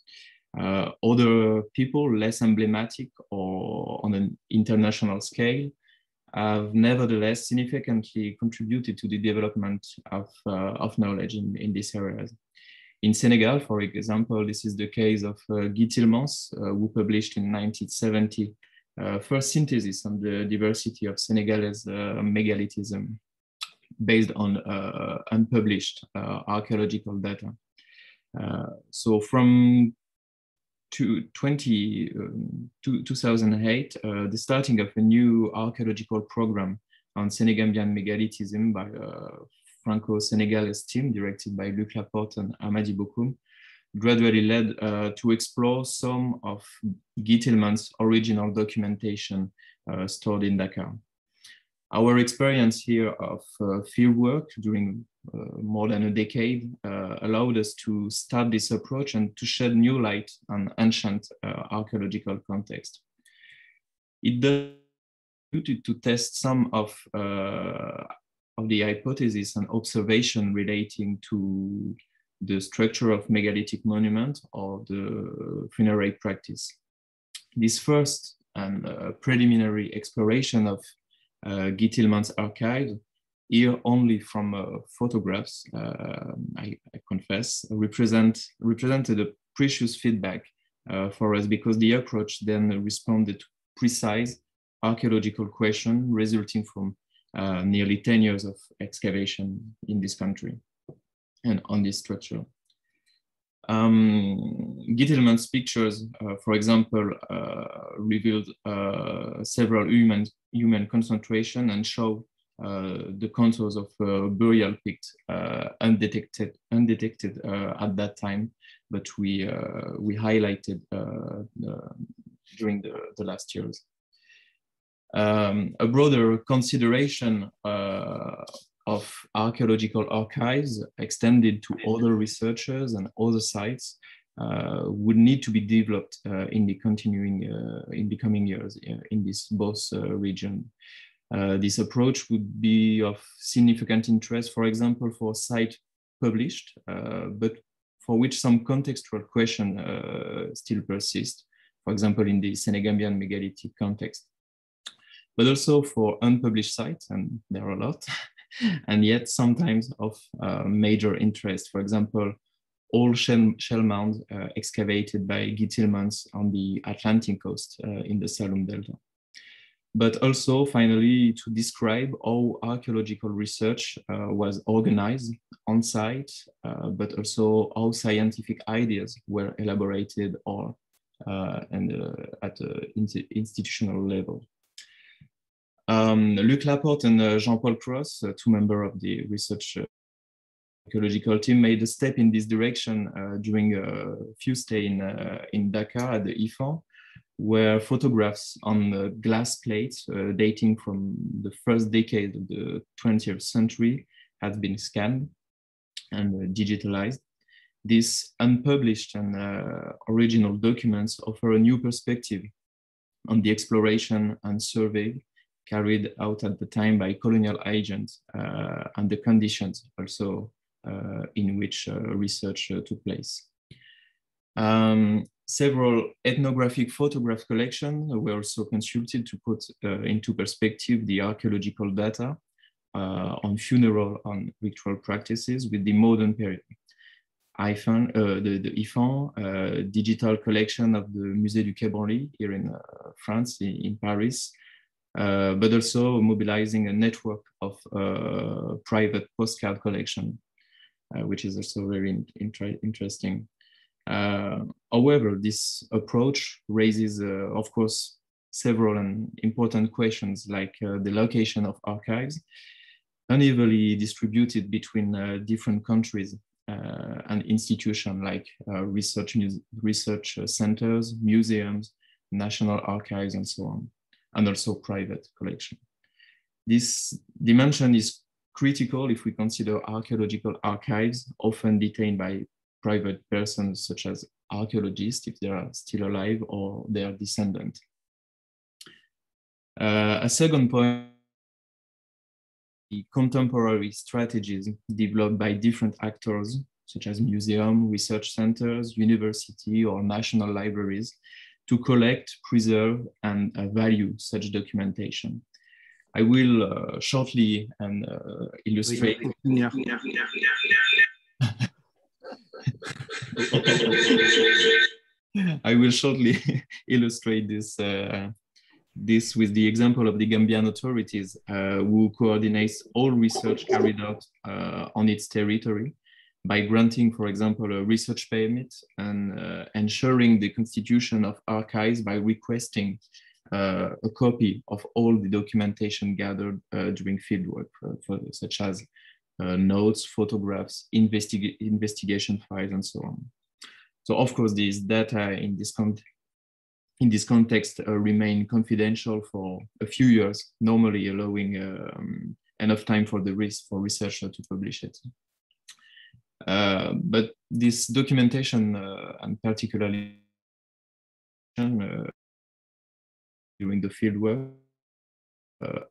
Uh, other people less emblematic or on an international scale have nevertheless significantly contributed to the development of, uh, of knowledge in, in these areas. In Senegal, for example, this is the case of uh, Guy Thilmans, uh, who published in 1970 uh, first synthesis on the diversity of Senegalese uh, megalithism based on uh, unpublished archaeological data. so from to 20, um, to 2008, uh, the starting of a new archaeological program on Senegambian megalithism by a Franco-Senegalese team directed by Luc Laporte and Hamady Bocoum gradually led uh, to explore some of Guy Thilmans' original documentation uh, stored in Dakar. Our experience here of uh, fieldwork during uh, more than a decade uh, allowed us to start this approach and to shed new light on ancient uh, archaeological context. It does to test some of, of the hypotheses and observation relating to the structure of megalithic monument or the funerary practice. This first and uh, preliminary exploration of uh, archive, here only from uh, photographs, uh, I, I, confess, represent, represented a precious feedback uh, for us because the approach then responded to precise archaeological questions resulting from uh, nearly 10 years of excavation in this country and on this structure. Um, Guy Thilmans' pictures, uh, for example, uh, revealed several human, human concentration and show the contours of uh, burial pits uh, undetected, undetected at that time, but we, we highlighted during the, the last years. Um, a broader consideration of archaeological archives extended to other researchers and other sites uh, would need to be developed uh, in the continuing uh, in the coming years uh, in this both uh, region. Uh, this approach would be of significant interest, for example, for site published, but for which some contextual question still persist, for example, in the Senegambian megalithic context. But also for unpublished sites, and there are a lot, and yet sometimes of uh, major interest. For example, all shell, shell mounds uh, excavated by Guy Thilmans on the Atlantic coast uh, in the Saloum Delta. But also, finally, to describe how archaeological research uh, was organized on site, uh, but also how scientific ideas were elaborated or uh, and at an institutional level. Um, Luc Laporte and uh, Jean-Paul Cros, uh, two members of the research uh, ecological team, made a step in this direction uh, during a few stay in, uh, in Dakar at the IFAN, where photographs on the glass plates dating from the first decade of the 20th century had been scanned and digitalized. These unpublished and original documents offer a new perspective on the exploration and survey carried out at the time by colonial agents uh, and the conditions also uh, in which uh, research took place. Um, several ethnographic photograph collections were also consulted to put into perspective the archaeological data uh, on funeral and ritual practices with the modern period. IFAN, uh, the, the IFAN uh, digital collection of the Musée du Quai Branly here in France, in, in Paris, uh, but also mobilizing a network of uh, private postcard collection, uh, which is also very in, inter interesting. Uh, however, this approach raises, uh, of course, several and important questions like the location of archives, unevenly distributed between different countries uh, and institutions like uh, research, research centers, museums, national archives, and so on and also private collection. This dimension is critical if we consider archaeological archives often detained by private persons such as archaeologists if they are still alive or their descendant. Uh, a second point, the contemporary strategies developed by different actors such as museum, research centers, university or national libraries to collect, preserve, and uh, value such documentation. I will uh, shortly and uh, illustrate. I will shortly illustrate this uh, this with the example of the Gambian authorities uh, who coordinates all research carried out uh, on its territory by granting, for example, a research permit and uh, ensuring the constitution of archives by requesting uh, a copy of all the documentation gathered uh, during fieldwork, uh, for, such as notes, photographs, investig investigation files, and so on. So, of course, these data in this, in this context uh, remain confidential for a few years, normally allowing um, enough time for the risk for researcher to publish it. Uh, but this documentation, uh, and particularly uh, during the field work, uh,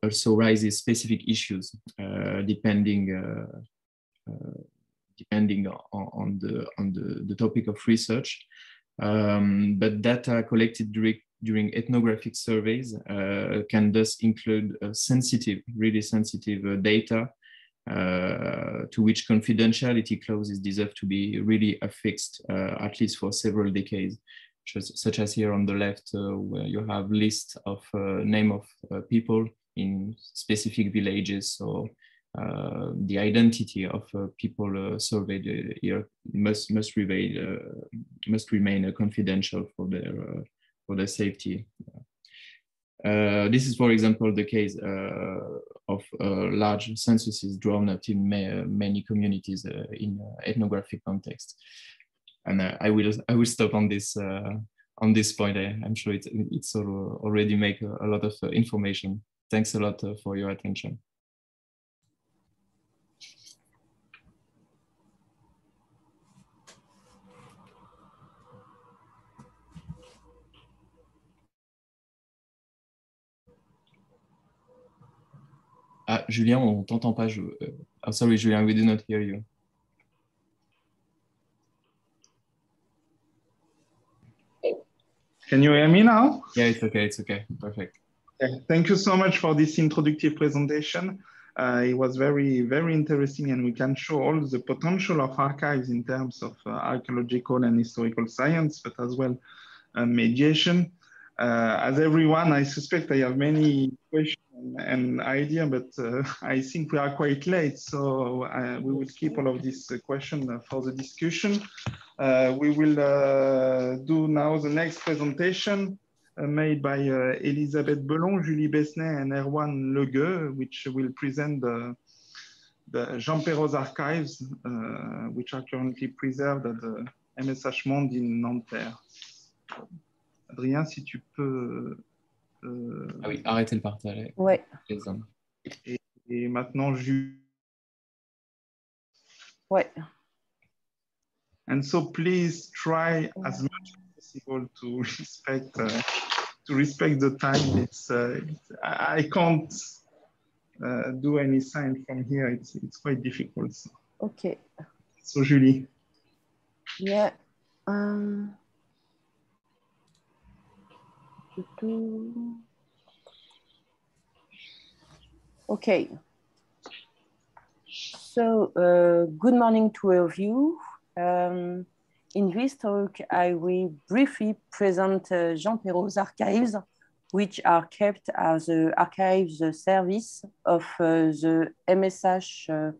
also raises specific issues uh, depending depending on, on, the on the, the topic of research. Um, but data collected during, during ethnographic surveys uh, can thus include uh, sensitive, really sensitive uh, data uh, to which confidentiality clauses deserve to be really affixed, uh, at least for several decades, such as here on the left, uh, where you have list of name of people in specific villages. So uh, the identity of uh, people uh, surveyed here must must remain must remain confidential for their for their safety. Uh, this is, for example, the case uh, of uh, large censuses drawn up in ma many communities in ethnographic context. And I will I will stop on this on this point. I, am sure it, it's already make a, a lot of information. Thanks a lot for your attention. Ah, Julien, on t'entend pas. Je... Oh, sorry, Julien, we do not hear you. Can you hear me now? Yeah, it's okay. It's okay. Perfect. Thank you so much for this introductory presentation. Uh, it was very, very interesting, and we can show all the potential of archives in terms of uh, archaeological and historical science, but as well uh, mediation. Uh, as everyone, I suspect I have many questions and idea, but uh, I think we are quite late, so uh, we will keep all of this uh, question uh, for the discussion. We will do now the next presentation made by Elisabeth Belon, Julie Besnet, and Erwan Legueux, which will present the, the Jean Perrot's archives, which are currently preserved at the MSH Monde in Nanterre. Adrien, si tu peux Euh... Ah oui, arrêtez le partage. Ouais. Et, et, maintenant, je. Ouais. And so please try as much as possible to respect uh, to respect the time. It's, uh, it's I can't uh, do any sign from here. It's it's quite difficult. So. Okay. So Julie. Yeah. Um... Okay. So, uh, good morning to all of you. Um, in this talk, I will briefly present uh, Jean Perrot's archives, which are kept as the archives service of uh, the MSH uh,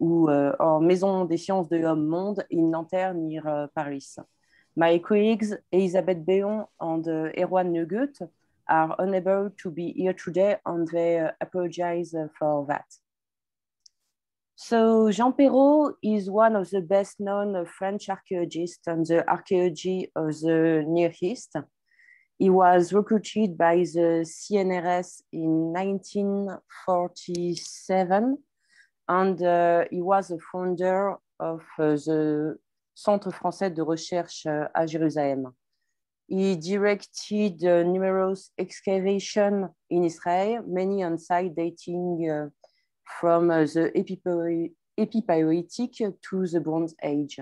ou, uh, or Maison des Sciences de l'Homme Monde in Nanterre near uh, Paris. My colleagues Elisabeth Béon and uh, Erwan Neugut are unable to be here today and they uh, apologize uh, for that. So Jean Perrot is one of the best known French archaeologists in the archaeology of the Near East. He was recruited by the CNRS in 1947 and uh, he was a founder of uh, the Centre français de recherche euh, à Jérusalem. He directed uh, numerous excavations in Israel, many on site dating uh, from uh, the Epipaleolithic to the Bronze Age.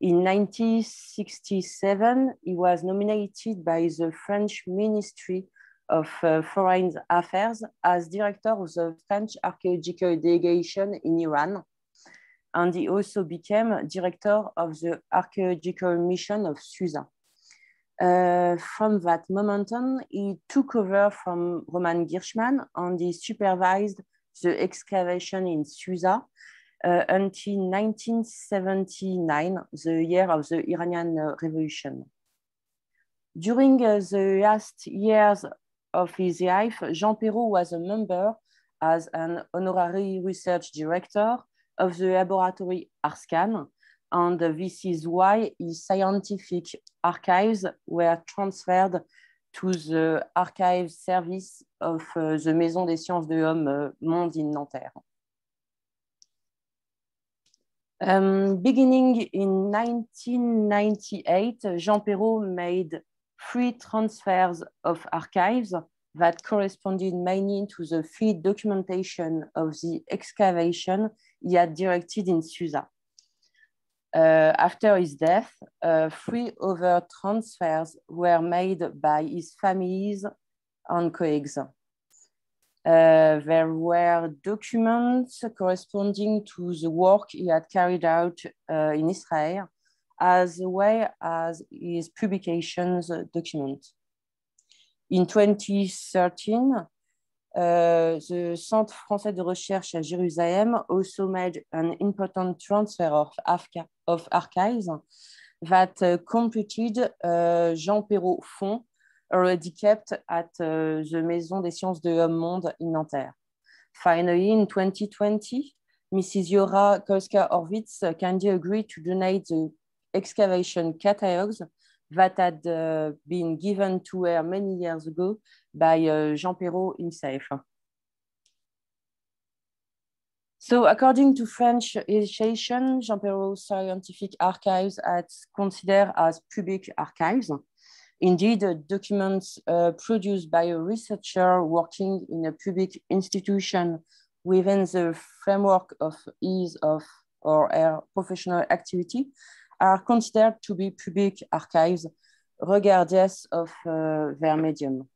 In 1967, he was nominated by the French Ministry of uh, Foreign Affairs as director of the French archaeological delegation in Iran and he also became director of the archaeological mission of Susa. Uh, from that moment on, he took over from Roman Ghirshman and he supervised the excavation in Susa uh, until 1979, the year of the Iranian Revolution. During uh, the last years of his life, Jean Perrot was a member as an honorary research director of the laboratory ArScAn, and this is why his scientific archives were transferred to the archive service of uh, the Maison des Sciences de l'Homme uh, Monde in Nanterre. Um, beginning in 1998, Jean Perrot made three transfers of archives that corresponded mainly to the field documentation of the excavation he had directed in Susa. Uh, after his death, uh, three other transfers were made by his families and colleagues. Uh, there were documents corresponding to the work he had carried out uh, in Israel, as well as his publications document. In 2013, uh, the Centre Français de Recherche à Jérusalem also made an important transfer of, of archives that uh, completed uh, Jean Perrot Fonds, already kept at uh, the Maison des Sciences de Monde in Nanterre. Finally, in 2020, Mrs. Yora Kolska-Horwitz kindly agreed to donate the excavation catalogs that had uh, been given to her many years ago by uh, Jean Perrot himself. So according to French legislation, Jean Perrot's scientific archives are considered as public archives. Indeed, documents uh, produced by a researcher working in a public institution within the framework of his of or her professional activity are considered to be public archives regardless of uh, their medium.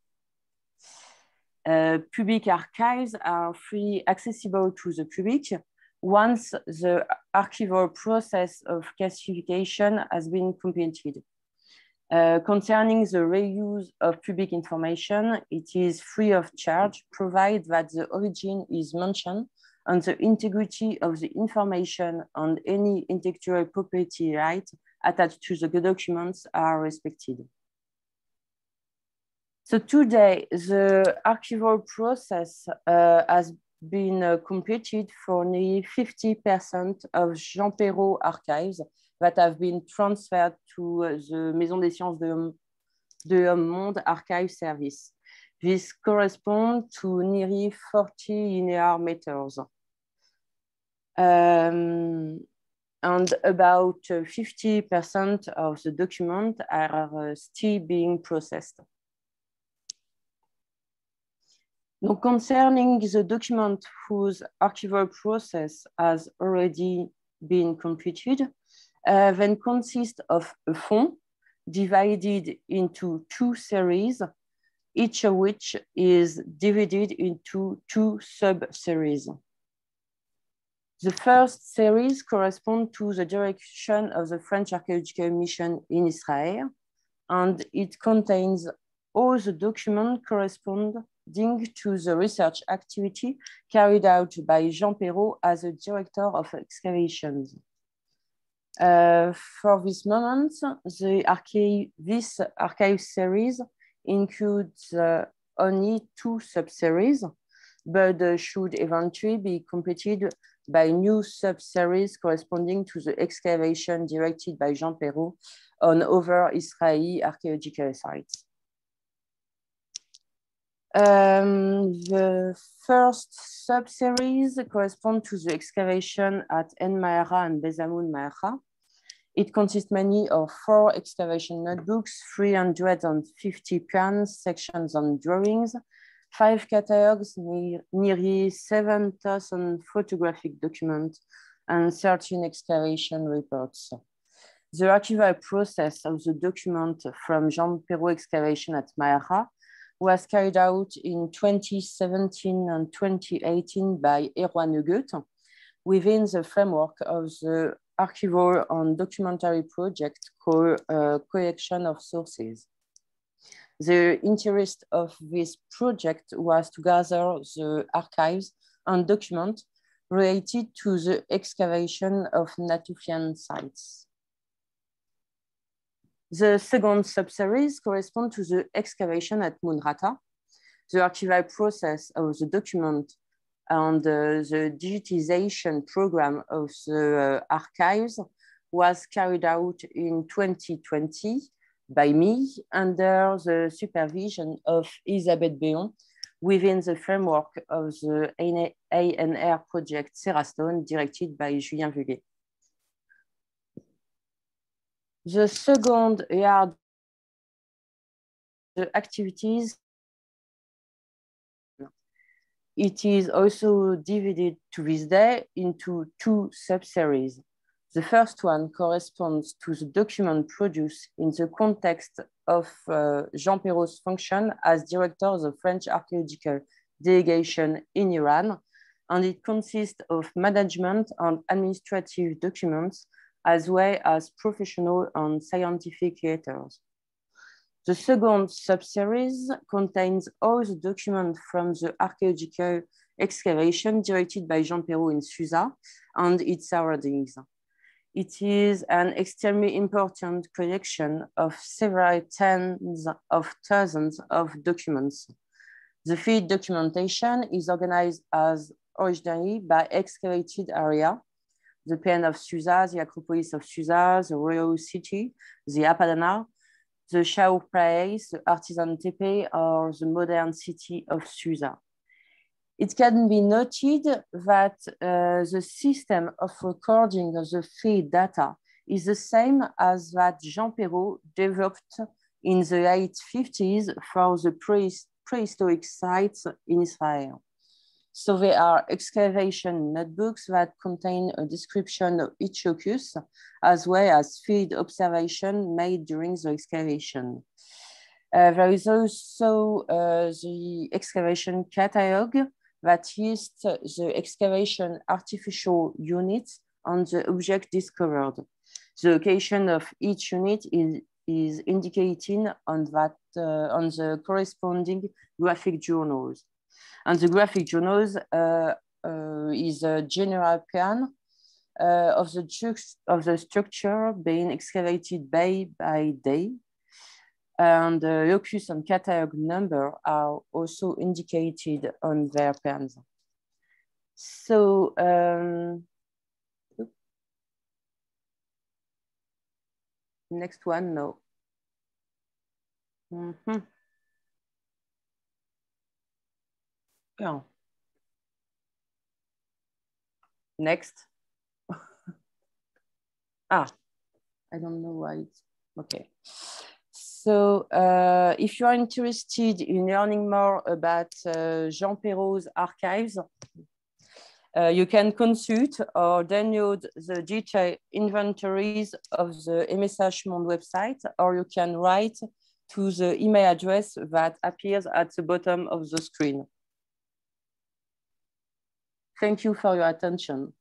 Uh, public archives are free accessible to the public once the archival process of classification has been completed. Uh, concerning the reuse of public information, it is free of charge, provided that the origin is mentioned and the integrity of the information and any intellectual property rights attached to the documents are respected. So today, the archival process uh, has been uh, completed for nearly 50% of Jean Perrot archives that have been transferred to uh, the Maison des Sciences de, de Monde Archive Service. This corresponds to nearly 40 linear meters. Um, and about 50% of the document are uh, still being processed. Now, concerning the document whose archival process has already been completed, uh, then consists of a fond divided into two series, each of which is divided into two sub-series. The first series correspond to the direction of the French Archaeological Mission in Israel, and it contains all the documents corresponding to the research activity carried out by Jean Perrot as a director of excavations. Uh, for this moment, the archive, this archive series includes uh, only two sub-series, but uh, should eventually be completed by new sub-series corresponding to the excavation directed by Jean Perrot on other Israeli archaeological sites. Um, the first sub-series correspond to the excavation at En Mallaha and Beisamoun Ma'ara. It consists mainly of four excavation notebooks, 350 plans, sections, and drawings, five catalogs, nearly 7,000 photographic documents, and 13 excavation reports. The archival process of the document from Jean Perrot excavation at Mallaha was carried out in 2017 and 2018 by Erwan Goethe within the framework of the archival and documentary project called uh, Collection of Sources. The interest of this project was to gather the archives and documents related to the excavation of Natufian sites. The second sub-series to the excavation at Munhata. The archival process of the document and uh, the digitization program of the uh, archives was carried out in 2020 by me under the supervision of Elisabeth Béon within the framework of the ANR project Serastone directed by Julien Vieugué. The second yard the activities it is also divided to this day into two sub-series. The first one corresponds to the document produced in the context of uh, Jean Perrot's function as director of the French archaeological delegation in Iran, and it consists of management and administrative documents, as well as professional and scientific letters. The second subseries contains all the documents from the archaeological excavation directed by Jean Perrot in Susa and its surroundings. It is an extremely important collection of several tens of thousands of documents. The field documentation is organized as originally by excavated area, the plain of Susa, the Acropolis of Susa, the royal city, the Apadana, the Shaur Palace, the Artisan Tepe, or the modern city of Susa. It can be noted that uh, the system of recording of the field data is the same as that Jean Perrot developed in the late 50s for the pre prehistoric sites in Israel. So there are excavation notebooks that contain a description of each locus, as well as field observation made during the excavation. Uh, there is also uh, the excavation catalog that lists the excavation artificial units on the object discovered. The location of each unit is, is indicated on, that, uh, on the corresponding graphic journals. And the graphic journals uh, uh, is a general plan uh, of, the of the structure being excavated day by day. And the locus and catalog number are also indicated on their plans. So, um, next one, no. Mm -hmm. Yeah. Next. ah, I don't know why it's, okay. So uh, if you are interested in learning more about uh, Jean Perrot's archives, uh, you can consult or download the detailed inventories of the MSH Monde website, or you can write to the email address that appears at the bottom of the screen. Thank you for your attention.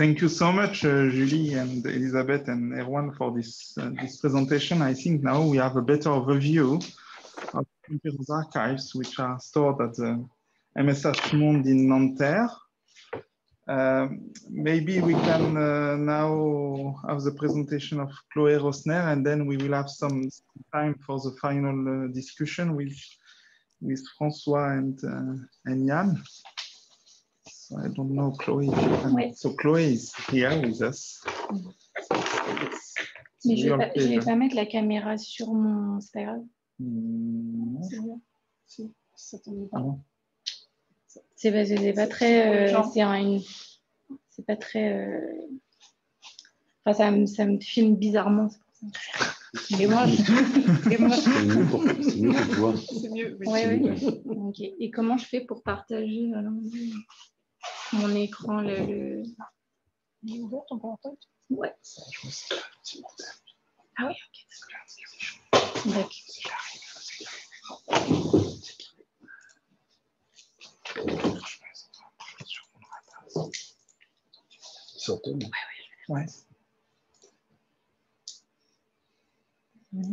Thank you so much, uh, Julie and Elizabeth and everyone for this, uh, this presentation. I think now we have a better overview of Imperial's archives, which are stored at the MSH Monde in Nanterre. Um, maybe we can uh, now have the presentation of Chloé Rosner, and then we will have some time for the final uh, discussion with, with Francois and, uh, and Yann. I don't know, Chloé. Can... So Chloé is here with us. Mais je ne vais, vais, pas mettre la caméra sur mon... C'est pas grave. Mmh. Si, ça tombe pas. Ah bon. C'est pas, c'est pas très. Euh, c'est une. C'est pas très. Euh... Enfin, ça me, ça me filme bizarrement. Mais moi, c'est mieux pour, mieux pour toi. C'est mieux. Oui, oui. Okay. Et comment je fais pour partager alors, mon écran le, le... Il est ouvert ton PowerPoint Ouais. Ah oui, ok. D'accord. Surtout. Ouais, ouais. ouais.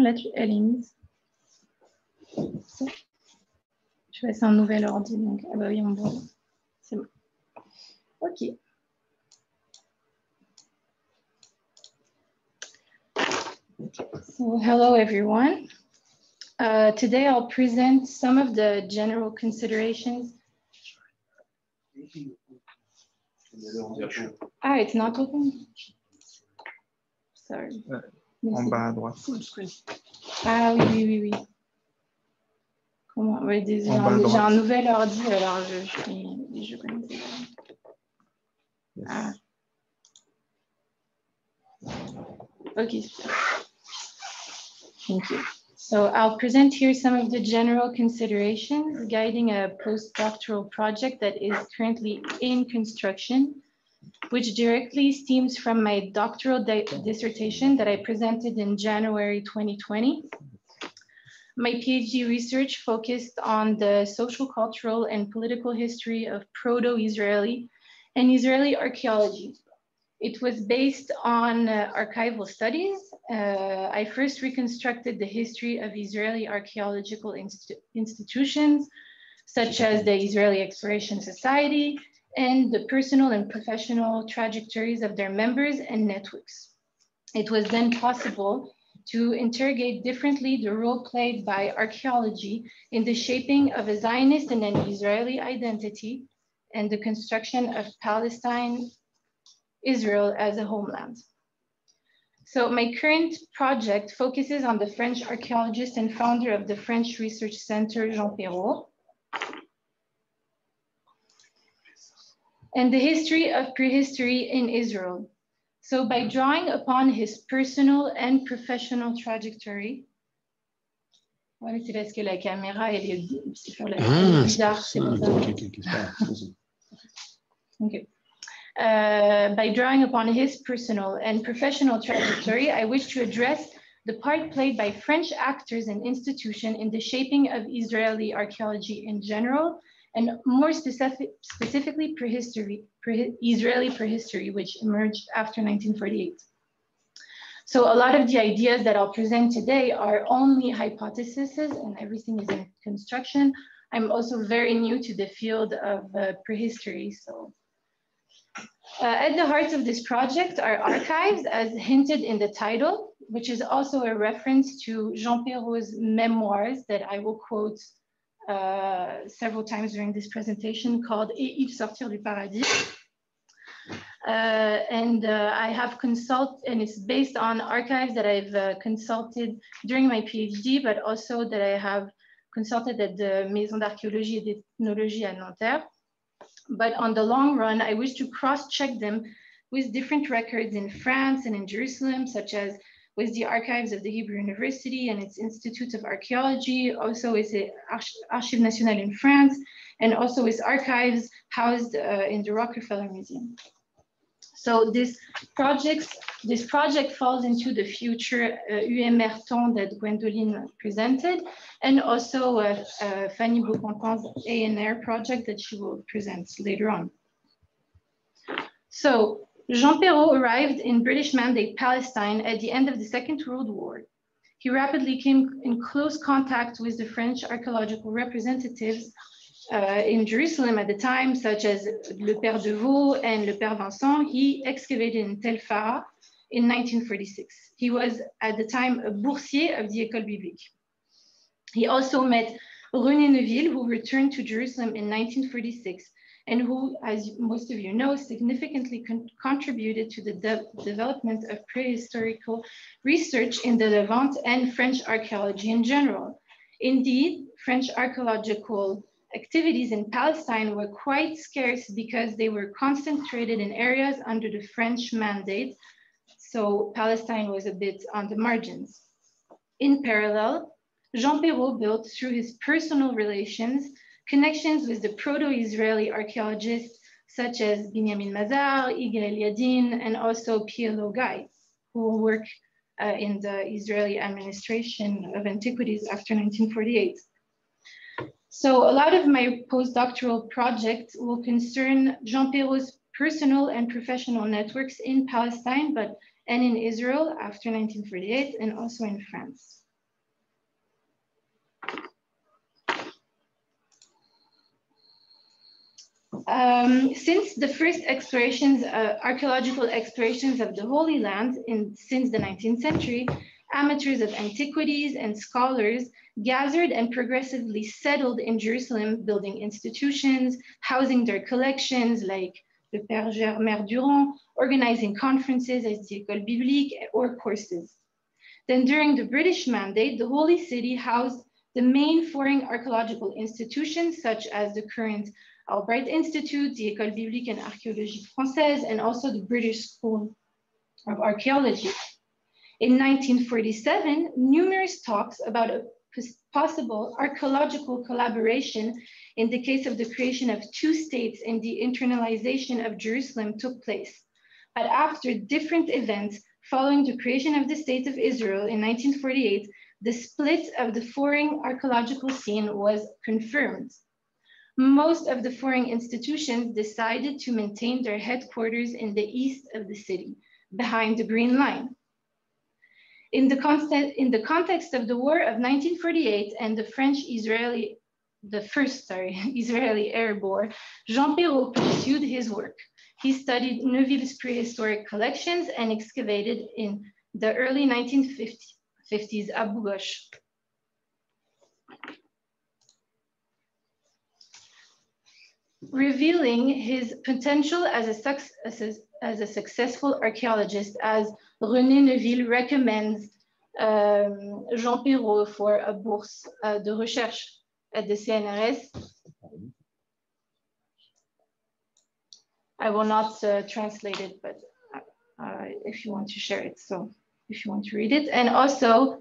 là, tu, elle est mise. Je vais c'est un nouvel ordi, donc ah bah oui, on voit. C'est bon. Ok. So, hello everyone. Uh, today I'll present some of the general considerations Ah, it's not open? Sorry. En bas à droite. Ah oui, oui, oui, oui. Comment désolé, j'ai un nouvel ordi, alors je, je, je connais. Yes. Ah. Okay. Thank you. So I'll present here some of the general considerations guiding a postdoctoral project that is currently in construction, which directly stems from my doctoral dissertation that I presented in January 2020. My PhD research focused on the social, cultural, and political history of Proto-Israeli and Israeli archaeology, it was based on uh, archival studies. Uh, I first reconstructed the history of Israeli archaeological inst institutions, such as the Israeli Exploration Society, and the personal and professional trajectories of their members and networks. It was then possible to interrogate differently the role played by archaeology in the shaping of a Zionist and an Israeli identity and the construction of Palestine Israel as a homeland. So my current project focuses on the French archaeologist and founder of the French Research Center, Jean Perrot, and the history of prehistory in Israel. So by drawing upon his personal and professional trajectory, Ouais, c'est parce que la caméra, elle est sur la ah, bizarre, c'est pour ça. okay. Uh, by drawing upon his personal and professional trajectory, I wish to address the part played by French actors and institutions in the shaping of Israeli archaeology in general, and more specific, specifically prehistory, pre Israeli prehistory, which emerged after 1948. So a lot of the ideas that I'll present today are only hypotheses and everything is in construction. I'm also very new to the field of uh, prehistory, so uh, at the heart of this project are archives, as hinted in the title, which is also a reference to Jean Perrot's memoirs that I will quote uh, several times during this presentation called Et il sortir du paradis. Uh, and uh, I have consulted, and it's based on archives that I've uh, consulted during my PhD, but also that I have consulted at the Maison d'Archéologie et d'Ethnologie à Nanterre. But on the long run, I wish to cross-check them with different records in France and in Jerusalem, such as with the archives of the Hebrew University and its Institute of Archaeology, also with the Archives Nationales in France, and also with archives housed uh, in the Rockefeller Museum. So this project, this project falls into the future uh, that Gwendoline presented, and also uh, uh, Fanny Bocquentin's ANR project that she will present later on. So Jean Perrot arrived in British Mandate Palestine at the end of the Second World War. He rapidly came in close contact with the French archaeological representatives uh, in Jerusalem at the time, such as Le Père de Vaux and Le Père Vincent, he excavated in Tel Farah in 1946. He was at the time a boursier of the École Biblique. He also met René Neuville, who returned to Jerusalem in 1946 and who, as most of you know, significantly con contributed to the de development of prehistorical research in the Levant and French archaeology in general. Indeed, French archaeological activities in Palestine were quite scarce because they were concentrated in areas under the French mandate. So Palestine was a bit on the margins. In parallel, Jean Perrot built through his personal relations connections with the proto-Israeli archaeologists such as Binyamin Mazar, Yigael Yadin, and also PLO guides who work uh, in the Israeli administration of antiquities after 1948. So a lot of my postdoctoral project will concern Jean Perrot's personal and professional networks in Palestine, but and in Israel after 1948 and also in France. Um, since the first explorations, uh, archaeological explorations of the Holy Land in, since the 19th century, amateurs of antiquities and scholars gathered and progressively settled in Jerusalem, building institutions, housing their collections like the Père Germain Durand, organizing conferences as the École Biblique or courses. Then during the British Mandate, the Holy City housed the main foreign archaeological institutions such as the current Albright Institute, the École Biblique and Archéologie Française, and also the British School of Archaeology. In 1947, numerous talks about a possible archaeological collaboration in the case of the creation of two states and the internalization of Jerusalem took place. But after different events following the creation of the State of Israel in 1948, the split of the foreign archaeological scene was confirmed. Most of the foreign institutions decided to maintain their headquarters in the east of the city, behind the Green Line. In the, in the context of the War of 1948 and the French-Israeli, the first, sorry, Israeli-Arab War, Jean Perrot pursued his work. He studied Neuville's prehistoric collections and excavated in the early 1950s 50s Abu Ghosh. Revealing his potential as a, as a, as a successful archaeologist, as René Neuville recommends um, Jean Perrot for a bourse uh, de recherche at the CNRS. I will not uh, translate it, but uh, if you want to share it, so if you want to read it. And also,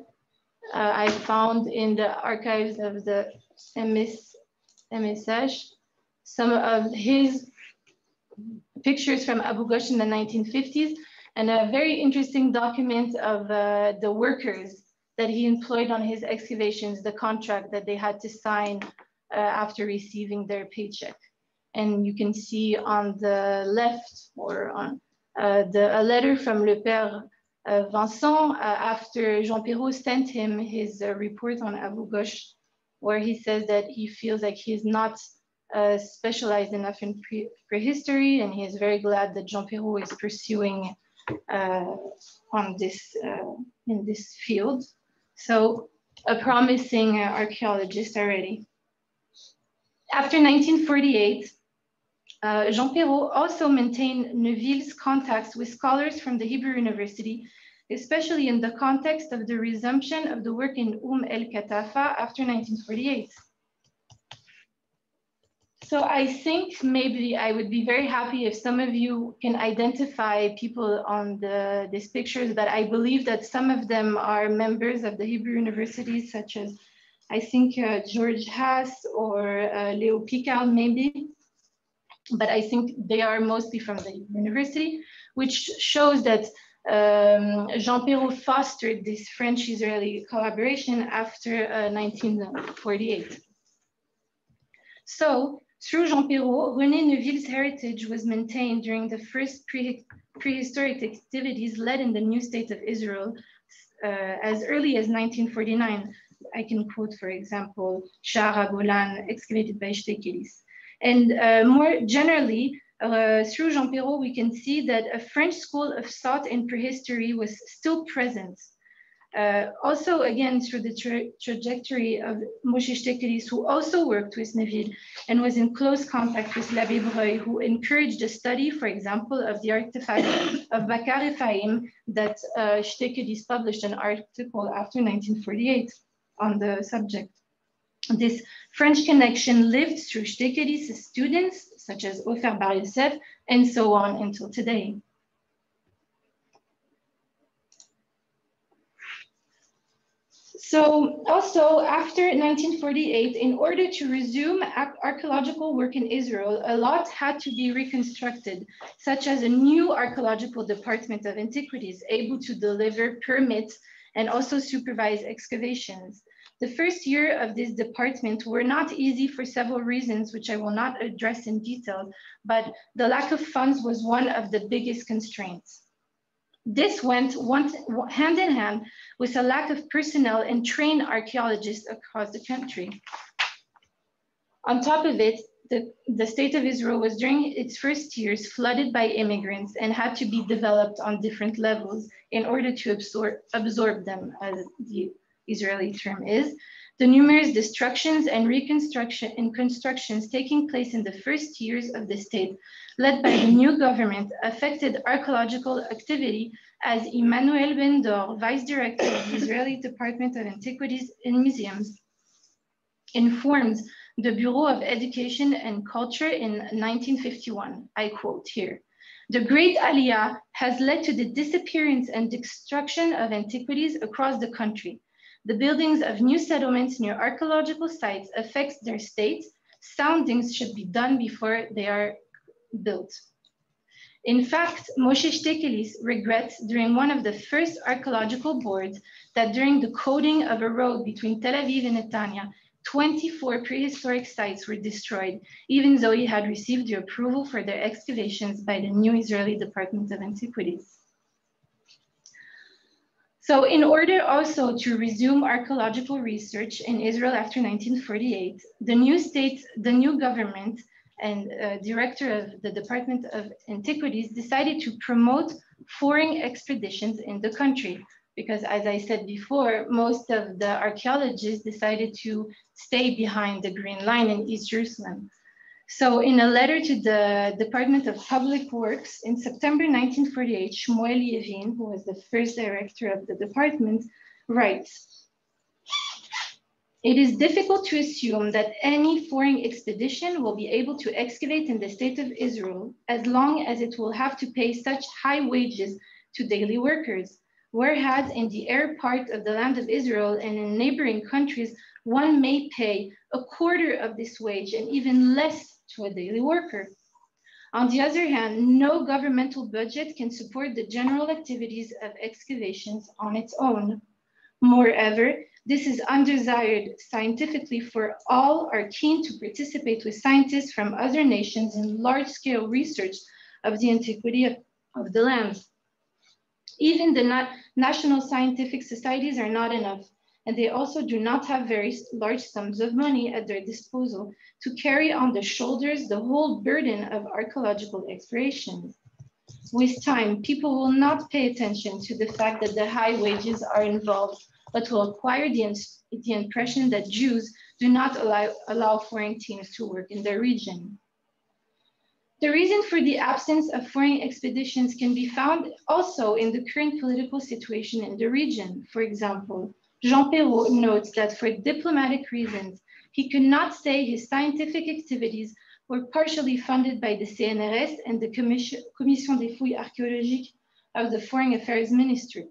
uh, I found in the archives of the MS, MSH some of his pictures from Abu Ghosh in the 1950s and a very interesting document of uh, the workers that he employed on his excavations, the contract that they had to sign uh, after receiving their paycheck. And you can see on the left or on uh, the, a letter from Le Père Vincent, uh, after Jean Perrot sent him his uh, report on Abu Ghosh, where he says that he feels like he's not uh, specialized enough in pre prehistory, and he is very glad that Jean Perrot is pursuing uh, on this uh, in this field. So a promising archaeologist already. After 1948, Jean Perrot also maintained Neuville's contacts with scholars from the Hebrew University especially in the context of the resumption of the work in Umm el Katafa after 1948. So I think maybe I would be very happy if some of you can identify people on the, these pictures that I believe that some of them are members of the Hebrew universities, such as I think uh, George Haas or uh, Leo Picard maybe, but I think they are mostly from the university, which shows that um, Jean Perrot fostered this French-Israeli collaboration after uh, 1948. So through Jean Perrot, René Neuville's heritage was maintained during the first pre prehistoric activities led in the new state of Israel uh, as early as 1949. I can quote, for example, Sha'ar Golan, excavated by Shtekelis. And uh, more generally, uh, through Jean Perrot, we can see that a French school of thought in prehistory was still present. Uh, also, again, through the tra trajectory of Moshe Shtekelis, who also worked with Neuville and was in close contact with L'Abbé Breuil, who encouraged the study, for example, of the artifact of Bakar that uh, Shtekelis published an article after 1948 on the subject. This French connection lived through Shtekelis' students, such as Ofer Bar Yosef, and so on until today. So also after 1948, in order to resume archaeological work in Israel, a lot had to be reconstructed, such as a new archaeological department of antiquities able to deliver permits and also supervise excavations. The first year of this department were not easy for several reasons, which I will not address in detail, but the lack of funds was one of the biggest constraints. This went one, hand in hand with a lack of personnel and trained archaeologists across the country. On top of it, the, the state of Israel was during its first years flooded by immigrants and had to be developed on different levels in order to absorb, absorb them, as the Israeli term is. The numerous destructions and reconstruction and constructions taking place in the first years of the state, led by the new government, affected archaeological activity as Emmanuel Ben-Dor, Vice Director of the Israeli Department of Antiquities and Museums, informed the Bureau of Education and Culture in 1951. I quote here. The Great Aliyah has led to the disappearance and destruction of antiquities across the country. The buildings of new settlements near archaeological sites affects their state. Soundings should be done before they are built. In fact, Moshe Shtekelis regrets during one of the first archaeological boards that during the coding of a road between Tel Aviv and Netanya, 24 prehistoric sites were destroyed, even though he had received the approval for their excavations by the new Israeli Department of Antiquities. So in order also to resume archaeological research in Israel after 1948, the new state, the new government and uh, director of the Department of Antiquities decided to promote foreign expeditions in the country. Because as I said before, most of the archeologists decided to stay behind the Green Line in East Jerusalem. So in a letter to the Department of Public Works in September 1948, Shmuel Yeivin, who was the first director of the department, writes, it is difficult to assume that any foreign expedition will be able to excavate in the state of Israel as long as it will have to pay such high wages to daily workers. Whereas in the Arab part of the land of Israel and in neighboring countries, one may pay a quarter of this wage and even less to a daily worker. On the other hand, no governmental budget can support the general activities of excavations on its own. Moreover, this is undesired scientifically for all are keen to participate with scientists from other nations in large-scale research of the antiquity of, the lands. Even the na national scientific societies are not enough and they also do not have very large sums of money at their disposal to carry on the shoulders the whole burden of archaeological exploration. With time, people will not pay attention to the fact that the high wages are involved, but will acquire the, the impression that Jews do not allow, allow foreign teams to work in their region. The reason for the absence of foreign expeditions can be found also in the current political situation in the region. For example, Jean Perrot notes that for diplomatic reasons, he could not say his scientific activities were partially funded by the CNRS and the Commission, des Fouilles Archéologiques of the Foreign Affairs Ministry.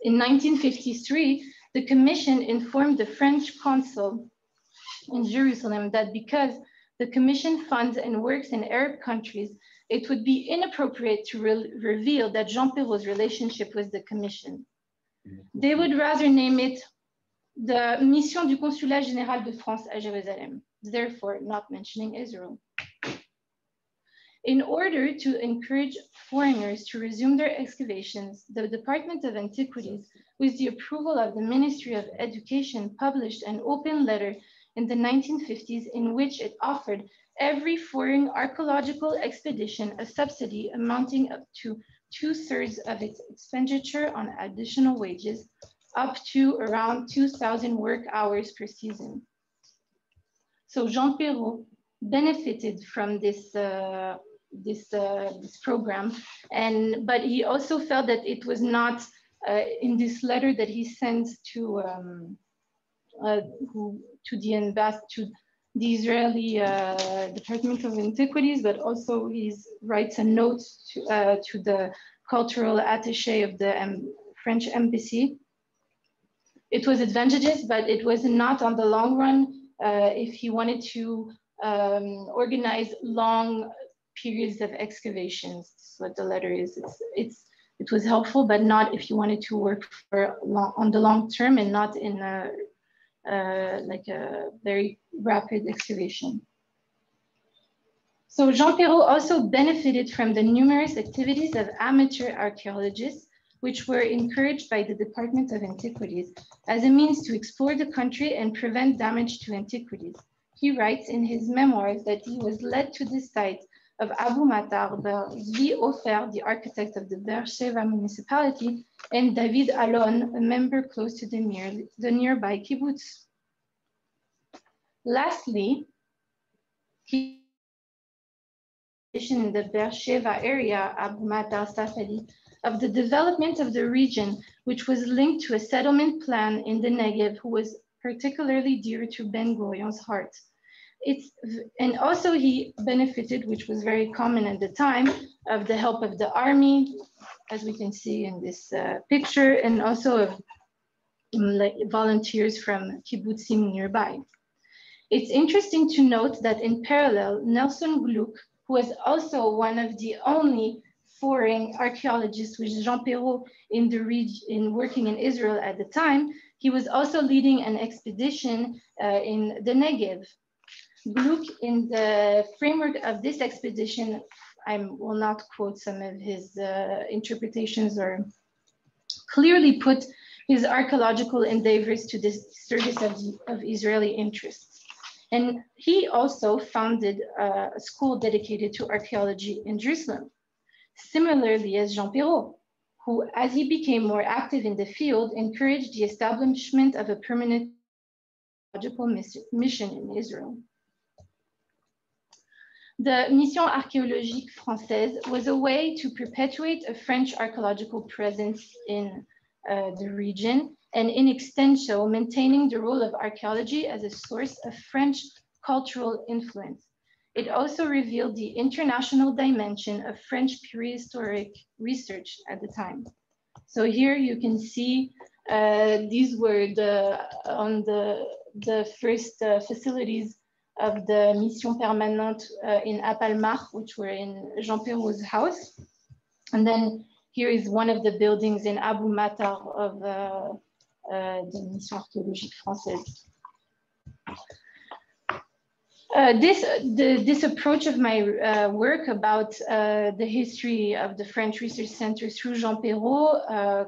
In 1953, the commission informed the French consul in Jerusalem that because the commission funds and works in Arab countries, it would be inappropriate to re reveal that Jean Perrot's relationship with the commission. They would rather name it the Mission du Consulat Général de France à Jérusalem, therefore not mentioning Israel. In order to encourage foreigners to resume their excavations, the Department of Antiquities, with the approval of the Ministry of Education, published an open letter in the 1950s in which it offered every foreign archaeological expedition a subsidy amounting up to two thirds of its expenditure on additional wages, up to around 2,000 work hours per season. So Jean Perrot benefited from this, uh, this, uh, this program, and, but he also felt that it was not uh, in this letter that he sent to, um, uh, who, to the ambassador, to the Israeli uh, Department of Antiquities, but also he writes a note to, uh, to the cultural attaché of the um, French embassy. It was advantageous, but it was not on the long run uh, if he wanted to um, organize long periods of excavations. That's what the letter is. It's, it's, it was helpful, but not if you wanted to work for long, on the long term and not in a uh, like a very rapid excavation. So Jean Perrot also benefited from the numerous activities of amateur archaeologists, which were encouraged by the Department of Antiquities as a means to explore the country and prevent damage to antiquities. he writes in his memoirs that he was led to the site of Abu Matar by Zvi Ofer, the architect of the Beersheba municipality, and David Alon, a member close to the, near, the nearby kibbutz. Lastly, he in the Beersheba area, Abu Matar Safadi, of the development of the region, which was linked to a settlement plan in the Negev, who was particularly dear to Ben Gurion's heart. It's, and also he benefited, which was very common at the time, of the help of the army, as we can see in this uh, picture, and also of like, volunteers from kibbutzim nearby. It's interesting to note that in parallel, Nelson Glueck, who was also one of the only foreign archaeologists with Jean Perrot in the region, in working in Israel at the time, he was also leading an expedition uh, in the Negev. Glueck, in the framework of this expedition, I will not quote some of his uh, interpretations or clearly put his archaeological endeavors to the service of, of Israeli interests. And he also founded a school dedicated to archaeology in Jerusalem. Similarly as Jean Perrot, who, as he became more active in the field, encouraged the establishment of a permanent archaeological mission in Israel. The Mission Archéologique Française was a way to perpetuate a French archaeological presence in uh, the region and in extension, maintaining the role of archaeology as a source of French cultural influence. It also revealed the international dimension of French prehistoric research at the time. So here you can see uh, these were the on the the first uh, facilities of the Mission Permanente uh, in Apalmar, which were in Jean Perrot's house. And then here is one of the buildings in Abu Matar of uh, uh, the Mission Archéologique Française. Uh, this, the, this approach of my uh, work about uh, the history of the French Research Center through Jean Perrot uh,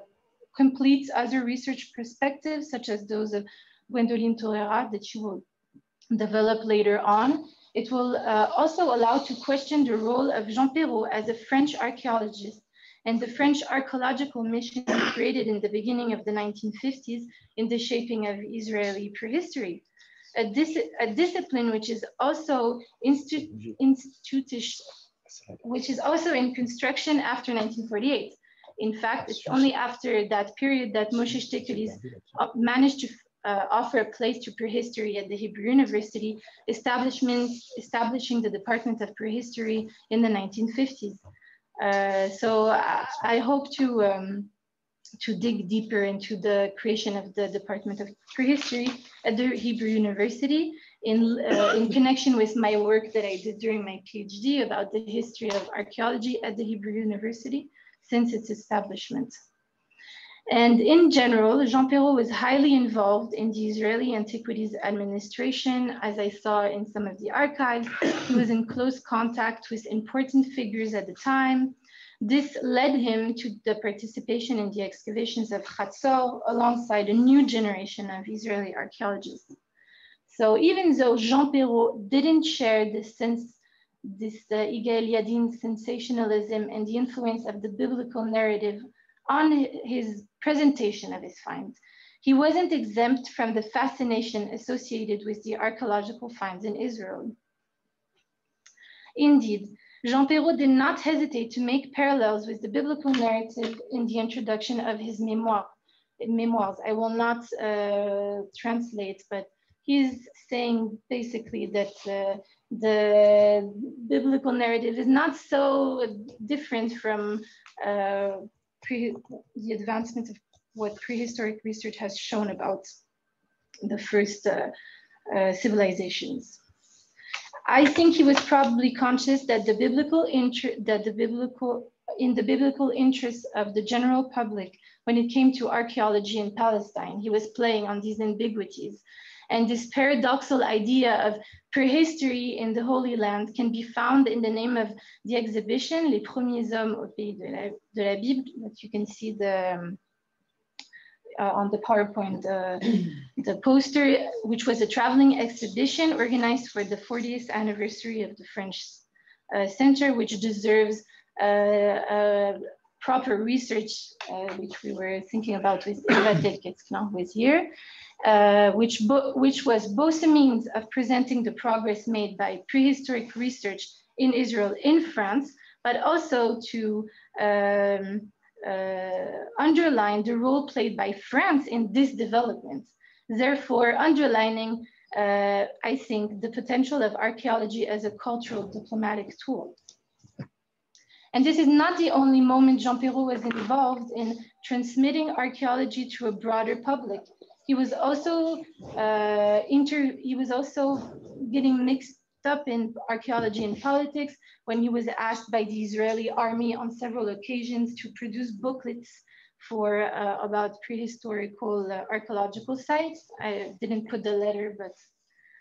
completes other research perspectives, such as those of Gwendoline Torterat that you will develop later on. It will uh, also allow to question the role of Jean Perrot as a French archaeologist and the French archaeological mission created in the beginning of the 1950s in the shaping of Israeli prehistory. A, dis a discipline which is also institu which is also in construction after 1948. In fact, it's only after that period that Moshe Shtekelis uh, managed to uh, offer a place to prehistory at the Hebrew University, establishment, establishing the Department of Prehistory in the 1950s. Uh, so I, I, hope to, um, to dig deeper into the creation of the Department of Prehistory at the Hebrew University in, uh, in connection with my work that I did during my PhD about the history of archaeology at the Hebrew University since its establishment. And in general, Jean Perrot was highly involved in the Israeli Antiquities Administration. As I saw in some of the archives, he was in close contact with important figures at the time. This led him to the participation in the excavations of Hatzor alongside a new generation of Israeli archaeologists. So even though Jean Perrot didn't share this sense, this uh, Yigael Yadin sensationalism and the influence of the biblical narrative on his presentation of his finds. He wasn't exempt from the fascination associated with the archaeological finds in Israel. Indeed, Jean Perrot did not hesitate to make parallels with the biblical narrative in the introduction of his memoir, memoirs. I will not uh, translate, but he's saying basically that uh, the biblical narrative is not so different from uh, pre, the advancement of what prehistoric research has shown about the first uh, uh, civilizations. I think he was probably conscious that the biblical that the biblical in the biblical interest of the general public when it came to archaeology in Palestine, he was playing on these ambiguities. And this paradoxal idea of prehistory in the Holy Land can be found in the name of the exhibition, Les Premiers Hommes au Pays de la, de la Bible, that you can see the, um, uh, on the PowerPoint uh, the poster, which was a traveling exhibition organized for the 40th anniversary of the French uh, Center, which deserves uh, proper research, uh, which we were thinking about with Eva Delketslan, who is here, uh, which, which was both a means of presenting the progress made by prehistoric research in Israel in France, but also to um, uh, underline the role played by France in this development. Therefore, underlining, uh, I think, the potential of archaeology as a cultural diplomatic tool. And this is not the only moment Jean Perrot was involved in transmitting archaeology to a broader public. He was also uh, inter he was also getting mixed up in archaeology and politics when he was asked by the Israeli army on several occasions to produce booklets for uh, about prehistorical uh, archaeological sites. I didn't put the letter, but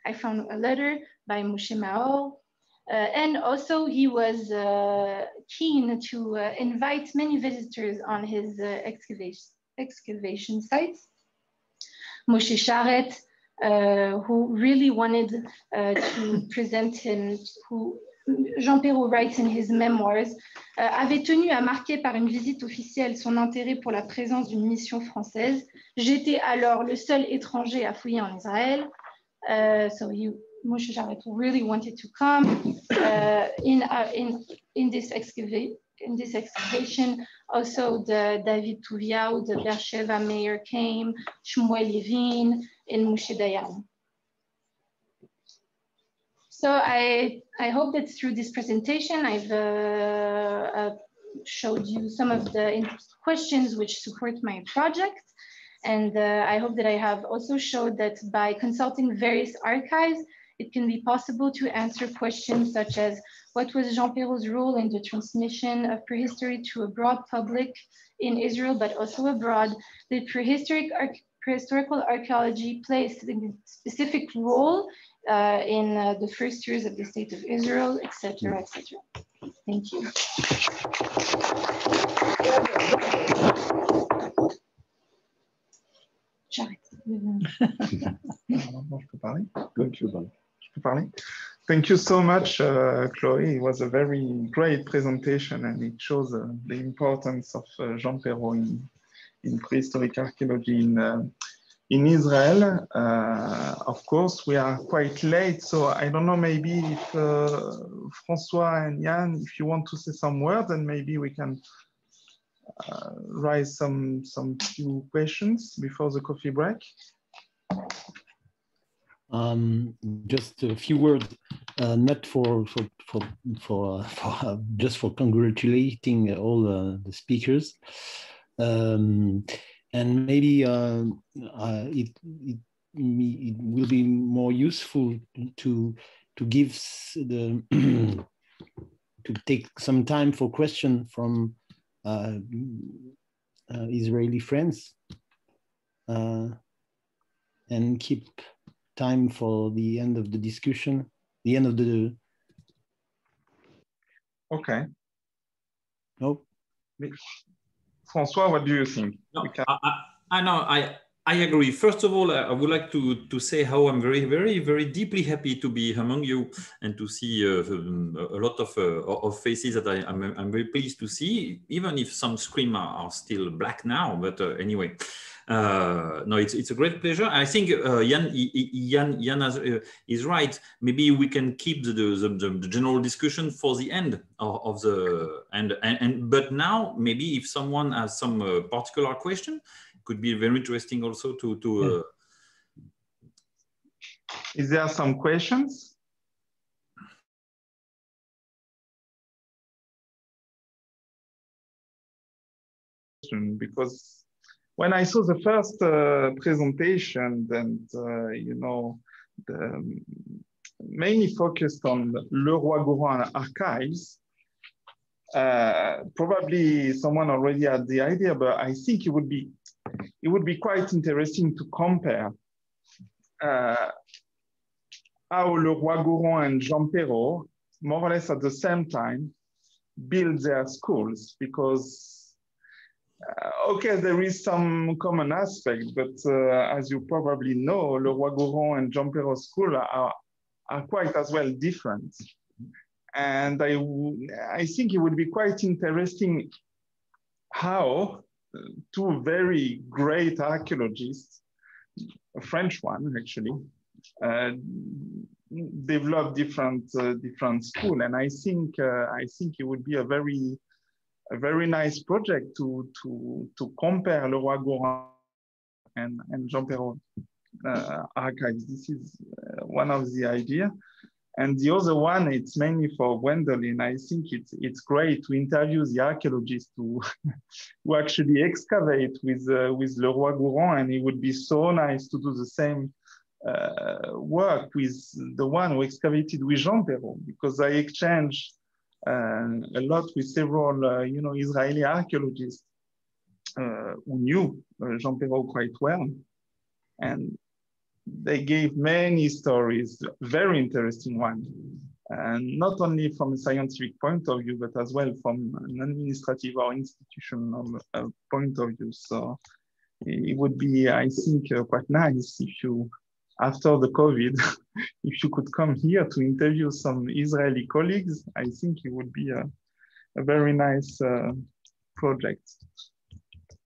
I found a letter by Moshe. Uh, and also he was uh, keen to uh, invite many visitors on his uh, excavation, excavation sites. Moshe Sharet, uh, who really wanted uh, to present him, who Jean Perrot writes in his memoirs, euh, avait tenu à marquer par une visite officielle son intérêt pour la présence d'une mission française. J'étais alors le seul étranger à fouiller en Israël. Uh, so he, Moshe Sharet really wanted to come uh, in, uh, in, in, this in this excavation. Also, the David Tuviyahu, the Beersheba mayor came, Shmuel Levin, and Moshe Dayan. So I, I hope that through this presentation, I've uh, uh, showed you some of the questions which support my project. And uh, I hope that I have also showed that by consulting various archives, it can be possible to answer questions such as what was Jean Perrot's role in the transmission of prehistory to a broad public in Israel, but also abroad? Did prehistoric prehistorical archaeology play a specific role uh, in uh, the first years of the state of Israel, etc., etc. Thank you. Thank you so much, uh, Chloe. It was a very great presentation and it shows uh, the importance of uh, Jean Perrot in, in prehistoric archaeology in uh, in Israel, uh, of course, we are quite late. So I don't know, maybe if uh, Francois and Jan, if you want to say some words, and maybe we can raise some, some few questions before the coffee break. Um, just a few words, uh, not for for for for, for just for congratulating all the speakers. Um, and maybe uh, uh, it, it, it will be more useful to to give the to take some time for question from uh, uh Israeli friends uh, and keep time for the end of the discussion, the end of the. Okay. No. Francois, what do you think? No, I, I, I know I I agree. First of all, I would like to, to say how I'm very, very, very deeply happy to be among you and to see uh, a lot of, uh, of faces that I, am I'm, I'm very pleased to see, even if some screens are, are still black now. But uh, anyway, uh, no, it's, it's a great pleasure. I think uh, Jan, has, uh, is right. Maybe we can keep the, the, the, the general discussion for the end of, of the and, and, and but now maybe if someone has some uh, particular question, it could be very interesting also to to. Uh... Is there some questions? Because when I saw the first uh, presentation, and uh, you know, the, um, mainly focused on Leroi-Gourhan archives, uh, probably someone already had the idea, but I think it would be it would be quite interesting to compare uh, how Leroi-Gourhan and Jean Perrot, more or less at the same time, build their schools because uh, okay, there is some common aspect, but uh, as you probably know, Leroi-Gourhan and Jean Perrot School are, are quite as well different. And I, I think it would be quite interesting how two very great archaeologists, a French one actually, uh, develop different uh, different school. And I think uh, I think it would be a very a very nice project to to to compare Leroi-Gourhan and and Jean Perrot uh, archives. This is uh, one of the idea. And the other one, it's mainly for Gwendoline. I think it's it's great to interview the archaeologists who, who actually excavate with uh, with Leroi-Gourhan, and it would be so nice to do the same uh, work with the one who excavated with Jean Perrot, because I exchanged a lot with several, uh, you know, Israeli archaeologists uh, who knew uh, Jean Perrot quite well, and they gave many stories, very interesting ones, and not only from a scientific point of view, but as well from an administrative or institutional uh, point of view. So it would be, I think, uh, quite nice if you, after the COVID, if you could come here to interview some Israeli colleagues, I think it would be a, a very nice uh, project.